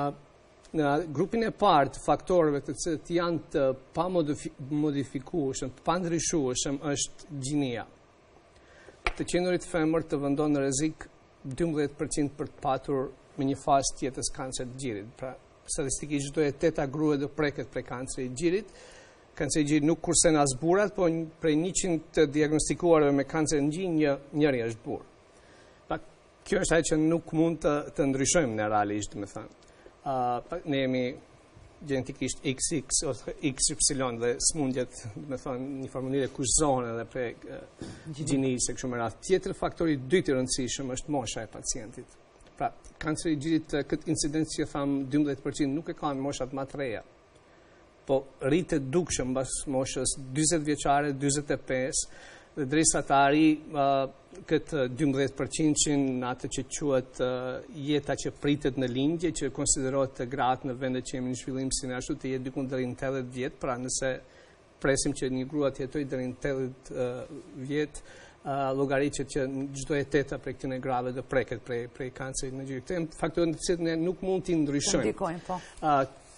në grupin e parë të faktorëve të cilët janë të pa modifikueshëm, të pa ndryshueshëm është gjinia. Të qenurit femër të vendon në rrezik 12% për të patur me një fazë tjetër kancer të gjirit. Pra, statistikisht çdo e teta grua do preket prej kancerit të gjirit Kanceri i gjirit nuk kursen as burrat, po prej njëqind të diagnostikuarve me kancer në gji, një, njëri është burrë. Pra, kjo është ajo që nuk mund të, të ndryshojmë ne realisht, domethënë. Uh, ne jemi gjenetikisht XX ose XY dhe sëmundjet, domethënë, një farë mënyre kushtëzohen edhe prej uh, gjinisë e kështu me radhë. Tjetër faktori i dytë i rëndësishëm është mosha e pacientit. Pra, kanceri i gjirit këtë incidencë që thamë 12% nuk e kanë moshat më të reja. po rritet dukshëm mbas moshës 40 vjeçare, 45 dhe derisa ta arrijë këtë 12% në atë që quhet jeta që pritet në lindje, që konsiderohet te gratë në vendet që jemi në zhvillim si ne është të jetë dikund deri në 80 vjet, pra nëse Presim që një grua të jetojë deri në 80 vjet, llogaritet që çdo e teta prej këtyre grave do preket prej prej kancerit në gji. Këto janë faktorë të cilët ne nuk mund t'i ndryshojmë. Ndikojnë po. Ë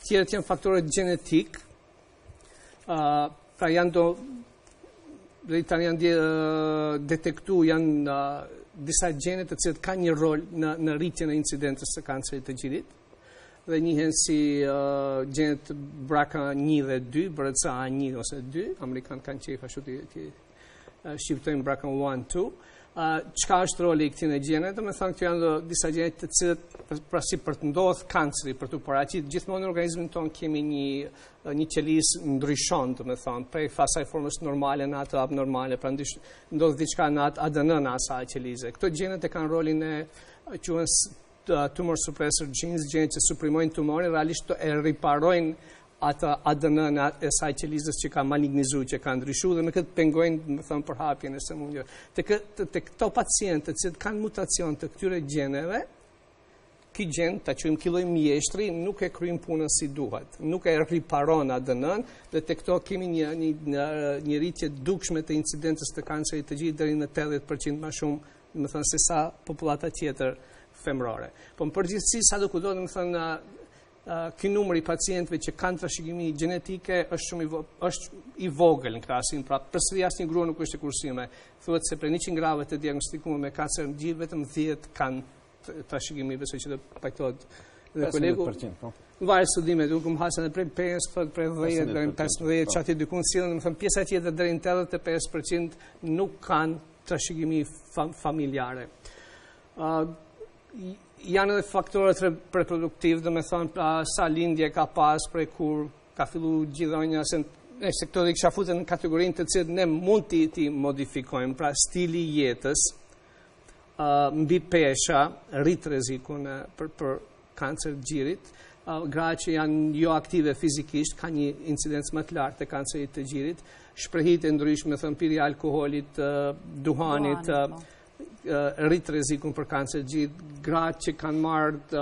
tjetër janë faktorët gjenetikë. Ë pra janë do deri tani janë detektu, janë disa gjene të cilët kanë një rol në, në rritjen e incidencës së kancerit të gjirit. dhe njihen si uh, gjenet braka 1 dhe 2, brëca 1 ose 2, amerikanët kanë qejf kështu t'i, uh, shqiptojnë braka 1, 2, uh, çka është roli i këtyre gjeneve, domethanë këto janë do disa gjene të cilët pra, prasi për të ndodhë kanceri, për t'u paraqit, gjithmonë në organizmin tonë kemi një, uh, një qelizë ndryshon, domethanë, prej asaj formës normale në atë abnormale, pra ndodh diçka në atë ADN-në e asaj qelize. Këto gjenet e kanë rolin e, uh, tumor suppressor genes, gjene që suprimojnë tumorin, realisht e riparojnë atë ADN-në e asaj qelizës që ka malignizu, që ka ndryshu, dhe me këtë pengojnë, domethënë, përhapjen e sëmundjes. Te këto pacientët që kanë mutacion të këtyre gjeneve, ky gjen, ta quajmë ky lloj mjeshtri, nuk e kryen punën si duhet, nuk e riparon ADN-ën, dhe te këto kemi një, një, një, një rritje të dukshme të incidencës të kancerit të gjirit, deri në 80% ma shumë domethënë sesa popullata tjetër femrore. Po në përgjithësi sado kudo, domethënë, ky numër i pacientëve që kanë trashëgimi gjenetike është shumë i është i vogël në krahasim, pra përsëri asnjë grua nuk është e kursume. Thuhet se prej 100 grave të diagnostikume me kancer gjiri vetëm 10 kanë trashëgimi besoj që do të pajtohet dhe kolegu. 5, 10% po. Varet studimet, unë kam hasur edhe prej 5, thot, prej 10, prej 15, që aty diku sillen domethënë pjesa tjetër dhe në 85% nuk kanë trashëgimi familjare. Janë edhe faktorët reproduktivë, domethënë pra, sa lindje ka pas prej kur ka fillu gjithonja, se në sektori kësha futën në kategorinë të cilët ne mund t'i modifikojmë, pra stili i jetës, mbipesha rrit rrezikun për për kancer të gjirit. Gratë që janë jo aktive fizikisht kanë një incidencë më të lartë të kancerit të gjirit. Shprehit e ndryshme, thënë pirja e alkoholit, duhanit, po. rrit rrezikun për kancer të gjirit. Gratë që kanë marrë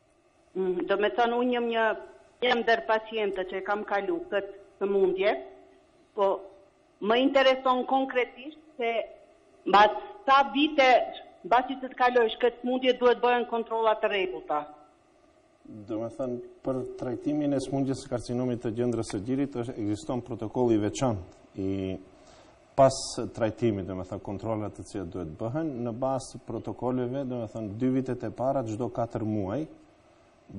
Domethënë unë jam një një ndër pacientët që e kam kalu këtë sëmundje, po më intereson konkretisht se mbas sa vite mbasi të të kalojsh këtë sëmundje duhet bëhen kontrolla të rregullta. Domethënë për trajtimin e sëmundjes së karcinomit të gjëndrës së gjirit është ekziston protokoll i veçantë i pas trajtimit, domethënë, kontrollat të cilat duhet bëhen, në bazë të protokolleve, domethënë, dy vitet e para, çdo 4 muaj,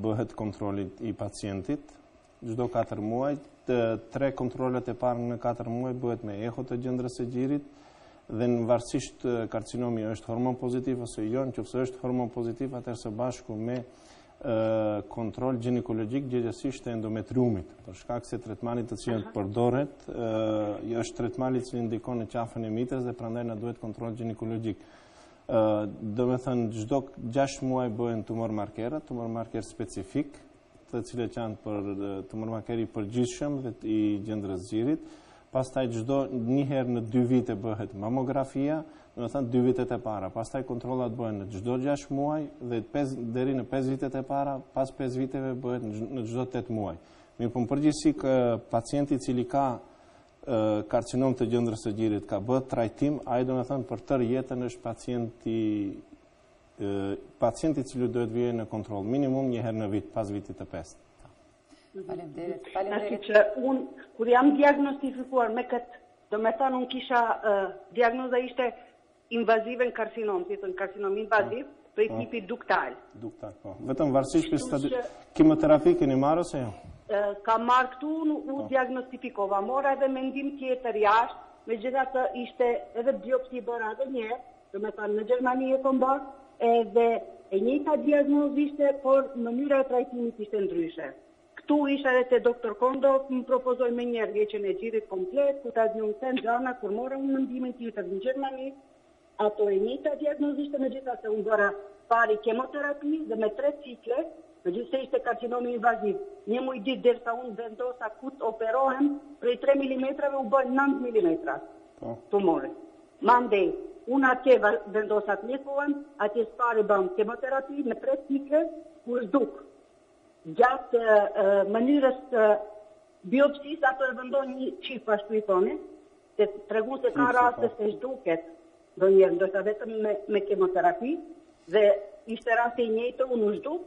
bëhet kontrolli i pacientit, çdo 4 muaj, të tre kontrollat e para në 4 muaj, bëhet me eho të gjëndrës së gjirit, dhe varësisht karcinomi është hormon pozitiv, ose jo, në qoftë se është hormon pozitiv, atëherë së bashku me kontroll gjinekologjik gjegjësisht e endometriumit, për shkak se tretmani i cili përdoret, është tretmani i cili ndikon në qafën e mitrës dhe prandaj na duhet kontroll gjinekologjik. Domethënë, çdo 6 muaj bëhen tumor markerë, tumor markerë specifikë, të cilët janë për tumor markeri i përgjithshëm dhe i gjëndrës së gjirit, pastaj çdo një herë në dy vite bëhet mamografia, domethënë dy vitet e para, pastaj kontrollat bëhen në çdo 6 muaj dhe deri në 5 vitet e para, pas 5 viteve bëhet në çdo 8 muaj. Mirëpo në përgjithësi pacienti i cili ka karcinom të gjëndrës së gjirit ka bërë trajtim, ai domethënë për tërë jetën është pacienti pacienti i cili duhet vijë në kontroll minimum një herë në vit pas vitit të pestë. Faleminderit. Faleminderit. Që un kur jam diagnostifikuar me kët, domethënë un kisha diagnoza ishte invazive në karcinom, si thënë karcinom invaziv, po, prej po. tipi duktal. Duktal, po. Vetëm varësisht për stadi... Kimoterapi keni marrë ose jo? Kam marrë këtu, unë u po. diagnostifikova, mora edhe mendim tjetër jashtë, megjithatë ishte edhe biopsia bërë edhe njëherë, Domethanë në Gjermani e kom ba, edhe e njëjta diagnozë ishte, por mënyra e trajtimit ishte ndryshe. Këtu isha edhe te doktor Kondo, më propozoi menjëherë heqjen e gjirit komplet, ku tash shumë sen, gjana, kur mora unë mendimin tjetër në Gjermani, ato e njëjta diagnozë ishte, megjithëse unë bëra së pari kemoterapi dhe me tre cikle, megjithëse ishte karcinomi invaziv. Një muj ditë derisa unë vendosa ku të operohem, prej 3 mm u bën 9 mm. Po. Tumore. Mandej, unë atje vendosa të mjekohem, atje së pari bëmë kemoterapi me tre cikle, ku u zhduk. Gjatë mënyrës të biopsisë, ato e vendojnë një çip, ashtu i thonin, e tregun se ka raste po. se zhduket, ndonjëherë, ndoshta vetëm me, me kemoterapi, dhe ishte rast i njëjtë, m'u zhduk,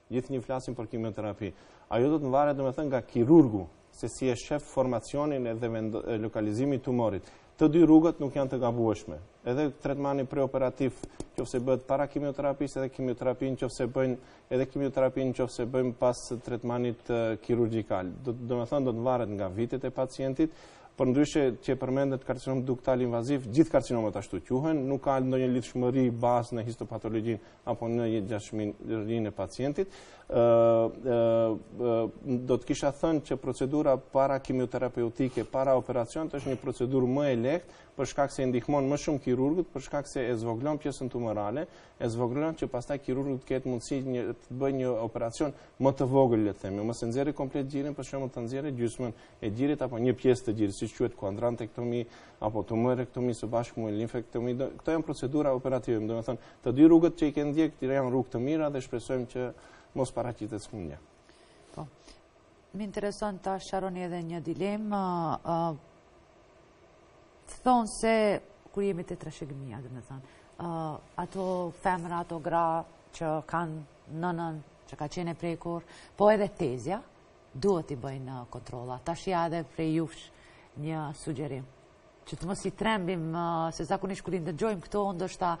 Gjithnjë flasim për kimioterapi. Ajo do të mvaret domethënë nga kirurgu, se si e shef formacionin edhe lokalizimi i tumorit. Të dy rrugët nuk janë të gabueshme. Edhe tretmani preoperativ, qoftë se bëhet para kimioterapisë, edhe kimioterapinë qoftë se bëjnë, edhe kimioterapinë qoftë se bëjnë pas tretmanit kirurgjikal. Domethënë, do të mvaret nga vitet e pacientit, përndryshe që përmendet karcinom duktal invaziv, gjithë karcinomet ashtu quhen, nuk ka ndonjë lidhshmëri bazë në histopatologjinë apo në jetëgjatshmërinë e pacientit. Do të kisha thënë që procedura para kimioterapeutike, para operacionit, është një procedurë më e lehtë, për shkak se ndihmon më shumë kirurgut, për shkak se e zvoglon pjesën tumorale, e zvoglon që pastaj kirurgu të ketë mundësi një, të bëjë një operacion më të vogël, le themi, mos e nxjerrë komplet gjirin, për shembull të nxjerrë gjysmën e gjirit, apo një pjesë të gjirit, siç quhet kuadrantektomi, apo tumorektomi së bashku me limfektomi, këto janë procedura operative, domethënë, Të dy rrugët që i kanë ndjekur janë rrugë të mira dhe shpresojmë që mos paraqitet sëmundja. Po, më intereson ta sqaroni edhe një dilemë. Thonë se, kur jemi te trashëgimia, domethënë, ato femra, ato gra që kanë nënën, që ka qenë e prekur, po edhe tezja, duhet t'i bëjnë kontrolla. Tash ja edhe prej jush një sugjerim. Që të mos i trembim, se zakonisht kur i ndëgjojmë këto, ndoshta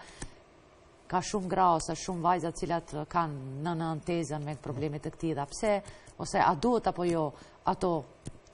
ka shumë gra ose shumë vajza të cilat kanë nënën, tezen me probleme të këtilla, pse, ose a duhet apo jo ato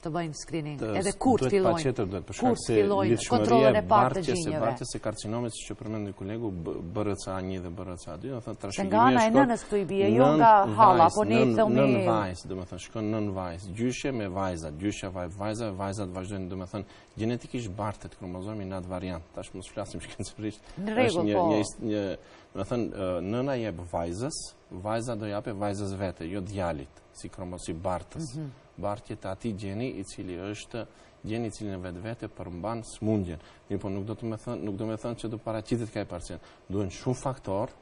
të bëjnë screening, edhe kur të fillojnë, kur të fillojnë, kontrollën e parë të gjinjëve. Bartja e karcinomit që përmendi kolegu, BRCA një dhe BRCA dy, domethënë, trashëgimia shkon... Se nga ana e nënës, tezja i bje, jo nga hala, po një të umi... Nënë vajzë, domethënë, shkon nënë vajzë, gjyshe me vajzat, gjyshe vaj, vajza, vajzat vazhdojnë, domethënë, genetikisht bartet kromozomi në atë variant, tash mos flasim shkencërisht, është një, po. një, domethënë, nëna ia jep vajzës, vajza do ia japë vajzës vet, jo djalit, si kromozom bartës, mhm. bartje të atij gjeni i cili është gjeni i cili në vetvete përmban smundjen. Mirëpo nuk do të thotë, nuk domethënë që të paraqitet ka e parcin. Duhen shumë faktorë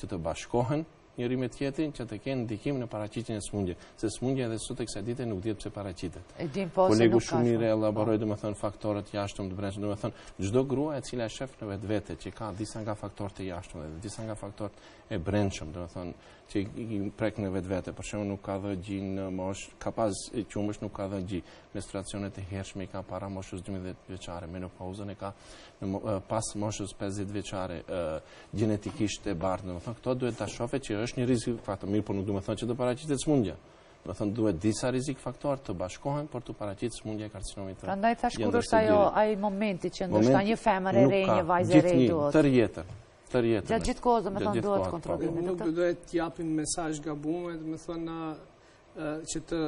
që të bashkohen njëri me tjetrin që të kenë ndikim në paraqitjen e smundjes. Se smundja edhe sot e kësaj dite nuk dihet pse paraqitet. E dim po se nuk ka. Kolegu shumë mirë e elaboroi domethënë faktorët e jashtëm të brendshëm. Domethënë, çdo grua e cila e shef në vetvete që ka disa nga faktorët e jashtëm dhe disa nga faktorët e brendshëm. Domethënë, që i kim prek në vetvete, për shembull nuk ka dhënë gji në moshë, ka pas qumësht nuk ka dhënë gji, menstruacionet e hershme i ka para moshës 12 vjeçare, menopauzën e ka pas moshës 50 vjeçare, gjenetikisht e bart, domethënë, këto duhet të shofë që është një rizik faktor, mirëpo nuk domethënë që të paraqitet smundja, domethënë, duhet disa rizik faktorë të bashkohen, për t'u paraqitur smundja e karcinomit të gjëndrës të gjirit. Prandaj, thashë, kur është ai, ai momenti që ndoshta një femër e re, një vajzë e re duhet? Gjithnjë, tërë jetën, Tërë jetën. Gjatë gjithë kohës, domethënë, duhet kontrolimi. Po, nuk duhet t'japim mesazh të gabuar, domethënë, që të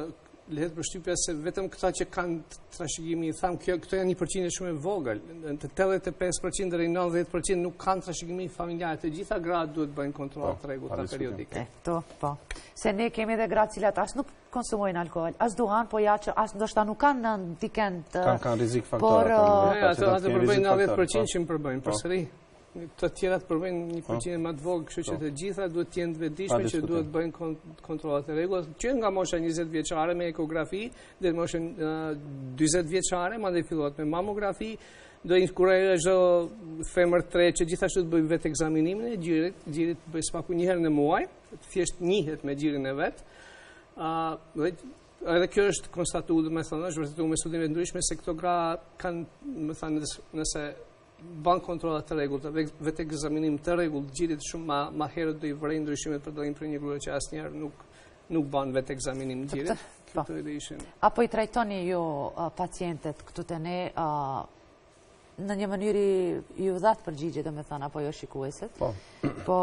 lihet përshtypja se vetëm këta që kanë trashëgimi, thamë, kjo, këto janë një përqindje shumë e vogël, të 85% dhe 90% nuk kanë trashëgimi familjare, të gjitha gratë duhet bëjnë kontrollat po, të rregullta periodike. Këto, po. Se ne kemi dhe gra të cilat as nuk konsumojnë alkohol, as duhan, po ja që as ndoshta nuk kanë dikend... S'kanë rizik faktorë. Por, uh, ato përbëjnë 90% po. që më përbëjnë, përsëri. Të tjerat përbëjnë një po. përqindje më të vogël, kështu që po. të gjitha duhet t'jenë të vetëdijshme që duhet bëjnë kontrollat e rregullta. Që nga mosha 20 vjeçare me ekografi, dhe mosha 40 vjeçare, madje fillohet me mamografi, do inkurajoj çdo femër që gjithashtu të bëjnë vetekzaminimin e gjirit, gjirit të bëjnë së paku njëherë në muaj, të thjesht njihet me gjirin e vet, edhe kjo është konstatu domethënë, është vërtetu me studime të ndryshme, se këto gra kanë, domethënë, nëse ban kontrolla të rregullt dhe vetekzaminim të rregullt gjirit shumë ma, ma herët do i vërejë ndryshimet për dallim prej një gruaje që asnjëherë nuk nuk ban vetekzaminim të gjirit. Po. Këto edhe ishin. A po i trajtoni ju uh, pacientet këtu te ne uh, në një mënyrë ju dhatë përgjigje, domethënë apo jo shikueses. Po. Po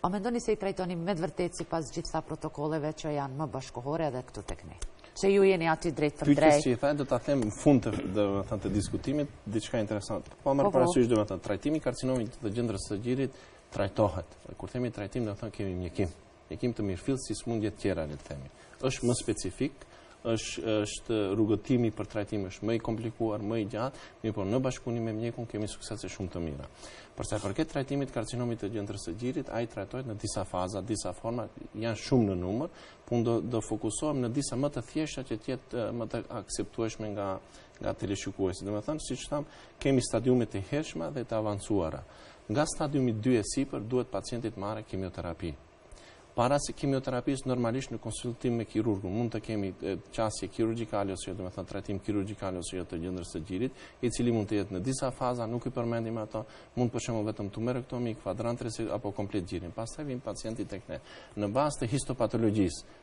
A mendoni se i trajtoni me të vërtetë sipas gjitha protokolleve që janë më bashkohore edhe këtu tek ne? Se ju jeni aty drejt për drejt. Pyetjes që e thatë do ta them në fund të domethënë të diskutimit diçka interesante. Po marrë po, po. parasysh domethënë trajtimi i karcinomit të gjëndrës së gjirit trajtohet. Kur themi trajtim domethënë kemi mjekim. Mjekim të mirëfilltë si smundjet tjera le të themi. është më specifik, është, është rrugëtimi për trajtim është më i komplikuar, më i gjatë, mirëpo në bashkëpunim me mjekun kemi suksese shumë të mira. Për sa i përket trajtimit të karcinomit të gjëndrës së gjirit, ai trajtohet në disa faza, disa forma, janë shumë në numër, por do do fokusohem në disa më të thjeshta që të jetë më të akseptueshme nga nga teleshikuesi. Domethënë, siç thamë, kemi stadiume të hershme dhe të avancuara. Nga stadiumi 2 e sipër duhet pacienti të marrë kimioterapi. Para se kimioterapisë, normalisht në konsultim me kirurgun, mund të kemi qasje kirurgikale ose jo, domethënë trajtim kirurgikale ose jo të gjëndrës së gjirit, i cili mund të jetë në disa faza, nuk i përmendim ato, mund për shembull vetëm tumorektomi, kvadrant resi, apo komplet gjirin. Pastaj vjen pacienti tek ne. Në bazë të histopatologjisë,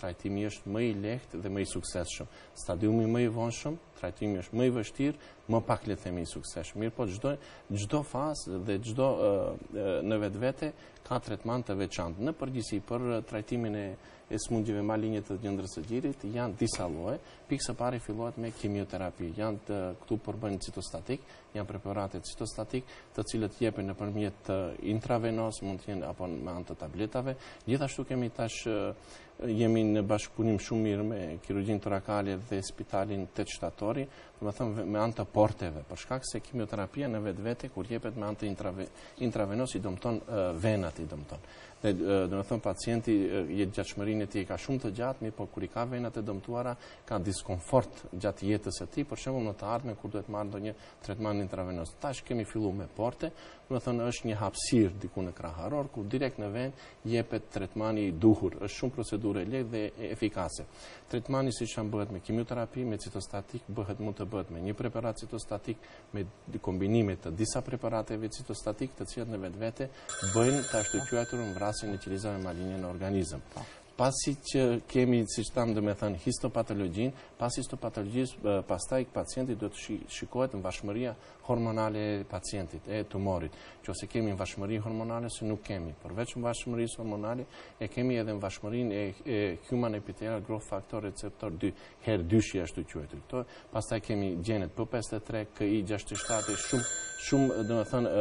trajtimi është më i lehtë dhe më i suksesshëm. Stadiumi më i vonshëm, trajtimi është më i vështirë, më pak le të themi i suksesshëm. Mirëpo çdo çdo fazë dhe çdo në vetvete ka tretman të veçantë. Në përgjithësi për trajtimin e e smundjeve malinje të gjëndrës së gjirit janë disa lloje. Pikësëpari fillohet me kimioterapi. Janë të, këtu përbëjnë citostatik, Janë preparate citostatik, të cilët jepen nëpërmjet intravenos, mund të jenë apo me anë të tabletave. Gjithashtu kemi tash jemi në bashkëpunim shumë mirë me kirurgjinë torakale dhe spitalin 8 shtatori, domethënë me anë të porteve, për shkak se kimioterapia në vetvete, kur jepet me anë intravenos, i dëmton venat i dëmton. Dhe domethënë pacienti, jetëgjatshmërinë e tij e ka shumë të gjatë, mirëpo kur i ka venat e dëmtuara, ka diskomfort gjatë jetës së tij, për shembull në të ardhmen kur duhet marrë ndonjë tretman intravenoz. Tash kemi fillu me porte, domethënë është një hapësirë diku në kraharor ku direkt në venë jepet tretmani i duhur. Është shumë procedurë e lehtë dhe efikase. Tretmani siç thamë bëhet me kimioterapi, me citostatik, bëhet mund të bëhet me një preparat citostatik, me kombinime të disa preparateve citostatik, të cilat në vetvete bëjnë të ashtuquajturën vrasjen e qelizave malinje në organizëm. Pasi që kemi, siç thamë domethënë, histopatologjinë, pas histopatologjisë, pastaj pacientit do të shikohet ndjeshmëria hormonale e pacientit, e tumorit. Qoftë se kemi ndjeshmëri hormonale, ose nuk kemi. Përveç ndjeshmërisë hormonale, e kemi edhe ndjeshmërinë e human epithelial growth factor receptor 2, HER dyshi i ashtuquajtur. Këto, pastaj kemi gjenet P53, KI 67, shumë, shumë, domethënë,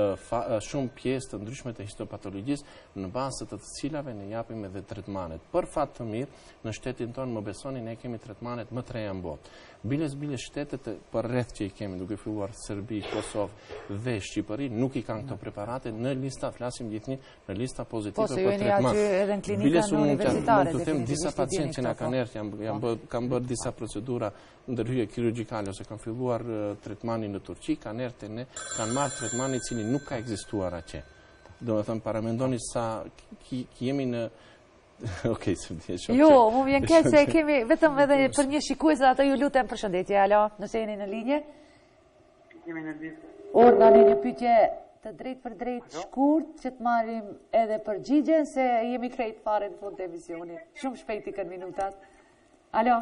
shumë pjesë të ndryshme të histopatologjisë, në bazë të të cilave ne japim edhe tretmanet. Për fat të mirë, në shtetin tonë, më besoni, ne kemi tretmanet më të reja në botë. Biles, biles, shtetet përreth që i kemi, duke filluar Serbi, Kosovë dhe Shqipëri, nuk i kanë këto preparate në lista, flasim gjithnji, në lista pozitive po, për tretman. Biles, unë mund të them, disa pacientë që na kanë ardhë, po. kanë bërë disa procedura ndërhyrje kirurgikale, ose kanë filluar tretmanin në Turqi, kanë ardhë te ne, kanë marrë tretmanin i cili nuk ka ekzistuar atje. Domethënë, paramendoni sa jemi në Ok, së më tje shumë. Jo, më vjen keq se kemi vetëm edhe për një shikues dhe atë ju lutem përshëndetje. Alo, nëse jeni në linjë? Jemi në linjë. Orga në një pytje të drejtpërdrejtë shkurt që të marrim edhe përgjigjen se jemi krejt fare në fund të emisionit. Shumë shpejt ikën minutat. Alo?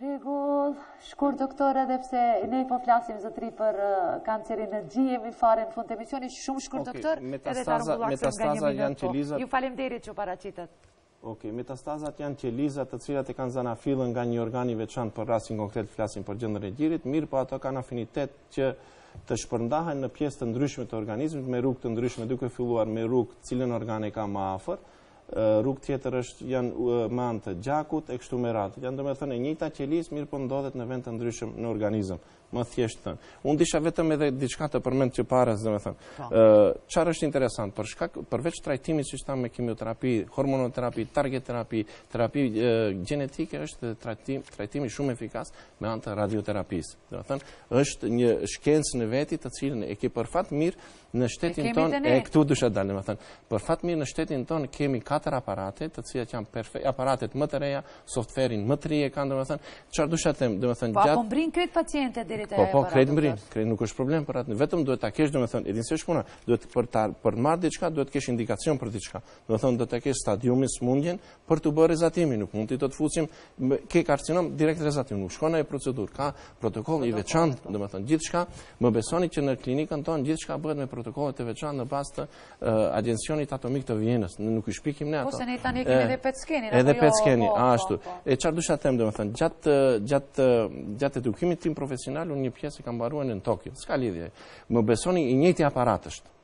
Rregull, shkurt doktor edhe pse ne po flasim zotri për kancerin e gjirit, jemi fare në fund të emisionit, shumë shkurt doktor, edhe ta rrumbullaksim nga një minut po. Ju falemderit që paraqitet. Ok, metastazat janë qeliza të cilat e kanë zanafillën nga një organ i veçantë për rastin konkret flasim për gjëndrën e gjirit, mirëpo ato kanë afinitet që të shpërndahen në pjesë të ndryshme të organizmit me rrugë të ndryshme duke filluar me rrugë cilin organ e ka ma afër, rrugë tjetër është janë me anë të gjakut e kështu me radhë. Janë domethënë e njëjta qelizë, mirëpo ndodhet në vend të ndryshëm në organizëm, më thjesht thënë. Unë desha vetëm edhe diçka të përmend që para, domethënë. Po. Çfarë është interesant përveç trajtimit që thamë me kimioterapi, hormonoterapi, target terapi, terapi gjenetike është dhe trajtimi shumë efikas me anë të radioterapisë. Domethënë është një shkencë në veti të cilën ne kemi për fat mirë Në shtetin tonë, e këtu desha të dal, domethënë, për fat mirë në shtetin tonë kemi katër aparate, të cilat janë perfekt, aparatet më të reja, softverin më të ri e kanë, domethënë, çfarë desha të them, domethënë, po, gjatë... Po, po mbërrijnë krejt pacientët deri te aparatet? Po, po, krejt mbërrijnë, krejt nuk është problem për atë, vetëm duhet të kesh, domethënë, e din si shkon puna, duhet për, tar, për të marrë diçka, duhet të kesh indikacion për diçka, domethënë, duhet të kesh stadiumin, smundjen, për t'u bërë rrezatimi, nuk mund të të të fusim ke karcinom direkt rrezatim, nuk shkon ajo procedurë, ka protokoll të veçantë, domethënë, gjithçka, më besoni që në klinikën tonë, gjithçka bëhet me protokolle të veçanta në bazë të agencionit atomik të Vjenës, ne nuk i shpikim ne ato. Po se ne tani e kemi edhe PET skenin, edhe jo, PET skenin, po, ashtu. Po, po. E çfarë desha them, domethënë, gjatë, gjatë, gjatë edukimit tim profesional, unë një pjesë e kam mbaruar në Tokio, s'ka lidhje, më besoni i njëjti aparat është,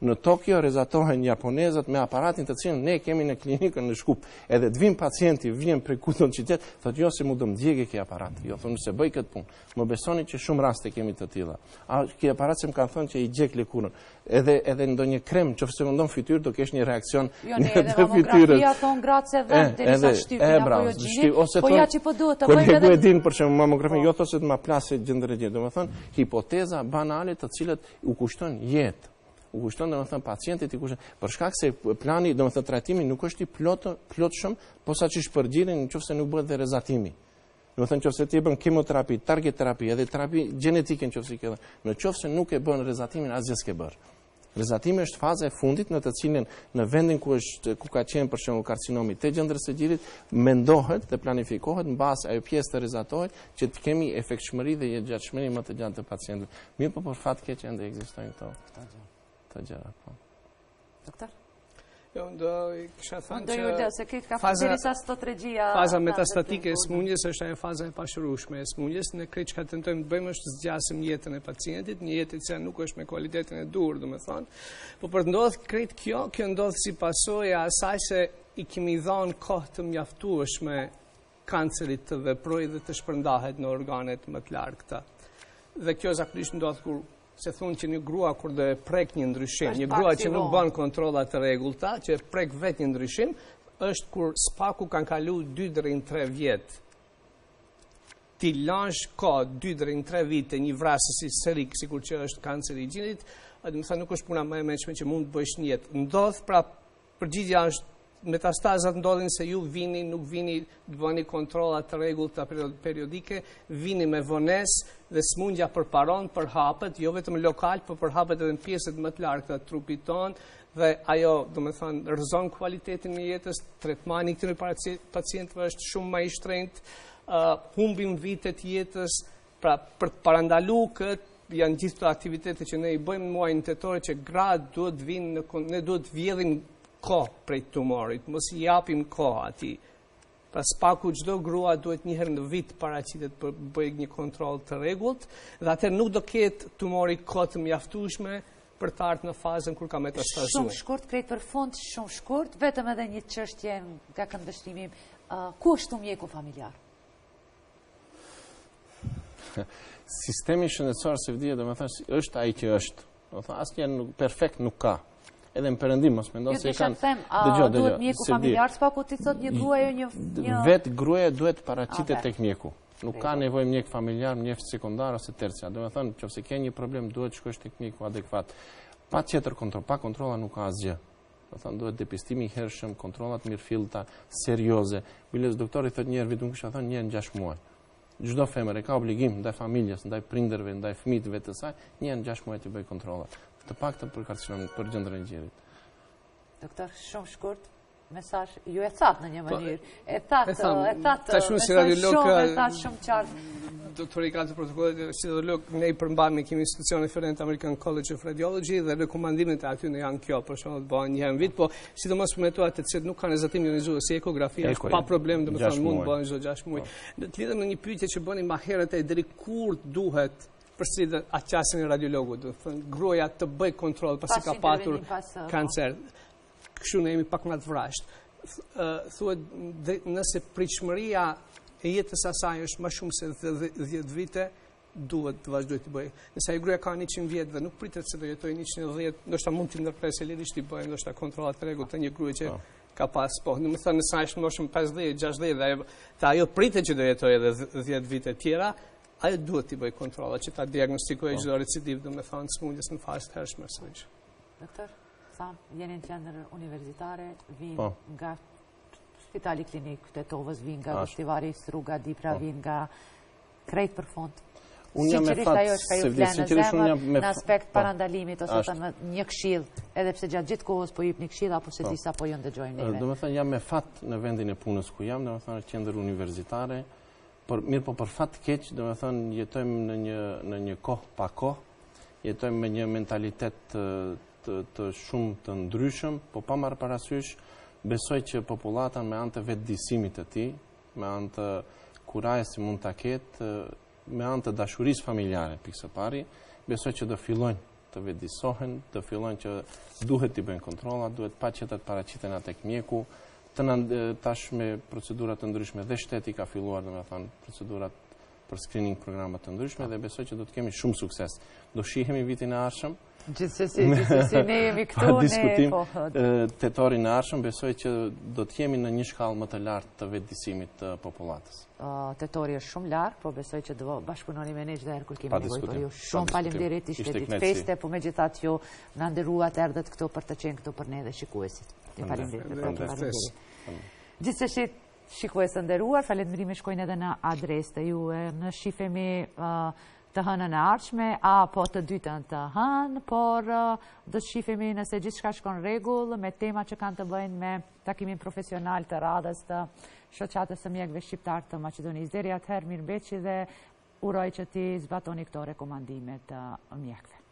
Në Tokio rrezatohen japonezët me aparatin të cilin ne kemi në klinikën në Shkup. Edhe të vjen pacienti, vjen prej kudo në qytet, thotë jo se mua do më djegë ky aparat. Jo thonë se bëj këtë punë. Më besoni që shumë raste kemi të tilla. A ky aparat se më kanë thënë që i djeg lëkurën. Edhe edhe ndonjë krem që e vendos në fytyrë do kesh një reaksion jo, në fytyrë. Jo, edhe ja thon gratë se vën eh, deri sa shtypin eh, apo jo gjinin. Ose po ja çi po duhet të bëj edhe. Po e din për shembull mamografi po. jo thotë se do ma plasë gjëndrën e gjirit. Domethënë hipoteza banale të cilat U kushton jetë u kushton domethënë pacientit i kushton për shkak se plani domethënë trajtimi nuk është i plotë plotshëm posaçërisht për gjirin nëse nuk bëhet dhe rrezatimi. Domethënë nëse ti bën kimioterapi, target terapi, edhe terapi gjenetike nëse ke. Në qoftë se nuk e bën rrezatimin asgjë s'ke bërë. Rrezatimi është faza e fundit në të cilën në vendin ku është ku ka qenë për shembull karcinomi i gjëndrës së gjirit, mendohet dhe planifikohet që ajo pjesë të rrezatohet që të kemi efektshmëri dhe jetëgjatësi më të gjatë të pacientit. Mirëpo për fat keq ende ekzistojnë këto. Këto gjëra. Këto gjëra, po. Doktor? Jo, do kisha thënë që... Unë do se këtë ka fëtëri sa së të të regjia... Faza metastatike e smundjes është faza e pashërueshme e smundjes, ne krejt çka tentojmë të bëjmë është zgjasim jetën e pacientit, një jetë që nuk është me kualitetin e duhur, domethonë, po për të ndodhë krejt kjo, kjo ndodh si pasojë e asaj se i kemi dhonë kohë të mjaftueshme kancerit të veprojë dhe të shpërndahet në organet më të largëta. Dhe kjo zakonisht ndodh kur ne thonë që një grua kur e prek një ndryshim, një grua që nuk bën kontrolla të rregullta, që e prek vetë një ndryshim, është kur së paku kanë kalu 2 deri në 3 vjet. T'i lash ka 2 deri në 3 vite një vrasësi serik, sikur që është kanceri i gjinit, do të thonë nuk është puna më e mençme që mund të bësh në jetë. Ndodh pra Përgjigja është metastazat ndodhin se ju vini, nuk vini të bëni kontrola të rregullta periodike, vini me vonesë dhe smundja përparon, përhapet, jo vetëm lokal, por po përhapet edhe në pjesët më të largta të trupit tonë, dhe ajo, domethonë, rrëzon kualitetin e jetës, tretmani këtyne pacientëve është shumë ma i shtrenjtë, humbim vite të jetës, Pra, për të parandalu këtë, janë gjithë këto aktivitete që ne i bëjmë në muajin tetor që gratë duhet të vinë në kundë, ne duhet të vjedhim kohë prej tumorit, mos i japim kohë atij. Pra së paku çdo grua duhet njëherë në vit të paraqitet, të bëjë një kontrol të rregullt, dhe atëherë nuk do ketë tumori kohë të mjaftushme për të ardhë në fazën kur ka metastazue. Shumë shkurt, krejt për fund, shumë shkurt, vetëm edhe një çështje nga këndvështrimi im, ku është te mjeku familjar? Sistemi shëndetësor s'e di, domethënë, është ai që është. Domethënë, asnjëherë nuk, perfekt nuk ka. Edhe në perëndim, mos mendoni se e kanë... Them, a, dëgjo, dëgjo, duhet mjeku familjar, së paku t'i thotë një grua jo një... një... Vetë gruaja duhet të paraqitet okay. tek mjeku. Nuk ka nevojë mjek familjar, mjek sekundar ose terciar. Domethënë, qoftë se ke një problem, duhet të shkosh tek mjeku adekvat. Patjetër kontroll, pa kontrolla nuk ka asgjë. Domethënë, duhet depistimi i hershëm, kontrollat e mirëfillta, serioze. Biles, doktori thotë njëherë në vit, unë kisha thënë njëherë në gjashtë muaj. Çdo femër e ka obligim ndaj familjes, ndaj prindërve, ndaj fmijtëve të saj, njëherë në gjashtë muaj t'i bëjë kontrollat. Të paktën për karcinomë për gjëndrën e gjirit. Doktor, shumë shkurt, mesazh, ju e thatë në një po, mënyrë. E thatë, e thatë, e shumë, e thatë shumë qartë. Doktor i ka këto protokollet, si dhe lëk, ne i përmbahemi, ne kemi institucion referent American College of Radiology dhe rekomandimet e atyne janë kjo, për shembull të bëhen njëherë në vit, po sidomos për metodat të cilat nuk kanë rrezatim jonizues, si ekografia, është pa problem domethonë mund bëhen çdo gjashtë muaj. Po. Në të lidhem në një pyetje që bëni ma herët e deri kur duhet për shembull atë qasjen e radiologu, domethënë, gruja të bëjë kontroll pasi ka patur kancer. Kështu ne jemi pak ma të vrazhdë. Thuhet, nëse pritshmëria e jetës së saj është më shumë se 10 vite, duhet të vazhdojë të bëjë. Nëse gruja ka 100 vjet dhe nuk pritet se do jetojë 110, ndoshta mund të ndërpresë lirisht të bëjë, ndoshta kontrolla të rregullta. Një gruja që po. ka pas, po, domethënë nëse është më shumë 50, 60, dhe ajo pritet që të jetojë edhe 10 vite tjera, ajo duhet të bëjë kontrollat që ta diagnostikojë po. gjithë recidiv, domethënë të sëmundjes në fazë të hershme, së vishë. Doktor? Se jeni në qendër universitare, vijnë po. nga spitali klinik Tetovës, vijnë nga Gostivari, Struga, Dibra, po. vijnë nga krejt, për fund. Unë jam me fat, se s'di, sinqerisht shumë jam me fat. Në aspekt po. të parandalimit, ose të na jepni një këshill, edhe pse gjatë gjithë kohës po jepni këshill, apo se po. disa po ju ndëgjojnë juve. Domethënë, jam me fat në vendin e punës ku jam, domethënë, qendër universitare, mirëpo për fat keq, domethënë, jetojmë në një kohë pa kohë, Jetojmë me një mentalitet shumë të ndryshëm, po pa marrë parasysh, besoj që popullata me anë të vetëdijesimit të tij, me anë të kurajës që mund ta ketë, me anë të dashurisë familjare, pikë së pari, besoj që do fillojnë të vetëdijesohen, do fillojnë që duhet të bëjnë kontrolla, duhet patjetër të paraqiten ato tek mjeku, domethënë tash me procedura të ndryshme edhe shteti ka filluar, domethënë, procedurat për screening programa të ndryshme dhe besoj që do të kemi shumë sukses. Do shihemi vitin e ardhshëm. Gjithsesi, gjithsesi, ne jemi këtu, pa diskutim, po, po. tetorin e ardhshëm, besoj që do të jemi në një shkallë më të lartë të vetëdijesimit të popullatës. Tetori është shumë larg, po besoj që do bashkëpunoni me ne çdoherë kur kemi nevojë për ju. Shumë faleminderit, ishte ditë feste, po me gjithatë ju na nderuat, erdhët këtu për të qenë këtu për ne dhe shikuesit. Të faleminderit, të faleminderit. Gjithsesi, Shikues të nderuar, falënderime shkojnë edhe në adresë të juve. Ne shifemi të hënën e ardhshme, apo të dytën të hënë, por uh, do të shifemi nëse gjithçka shkon rregull me temat që kanë të bëjnë me takimin profesional të radhës të shoqatës të mjekëve shqiptarë të Maqedonisë. Deri atëherë mirëmbetshi dhe uroj që t'i zbatoni këto rekomandime të uh, mjekëve.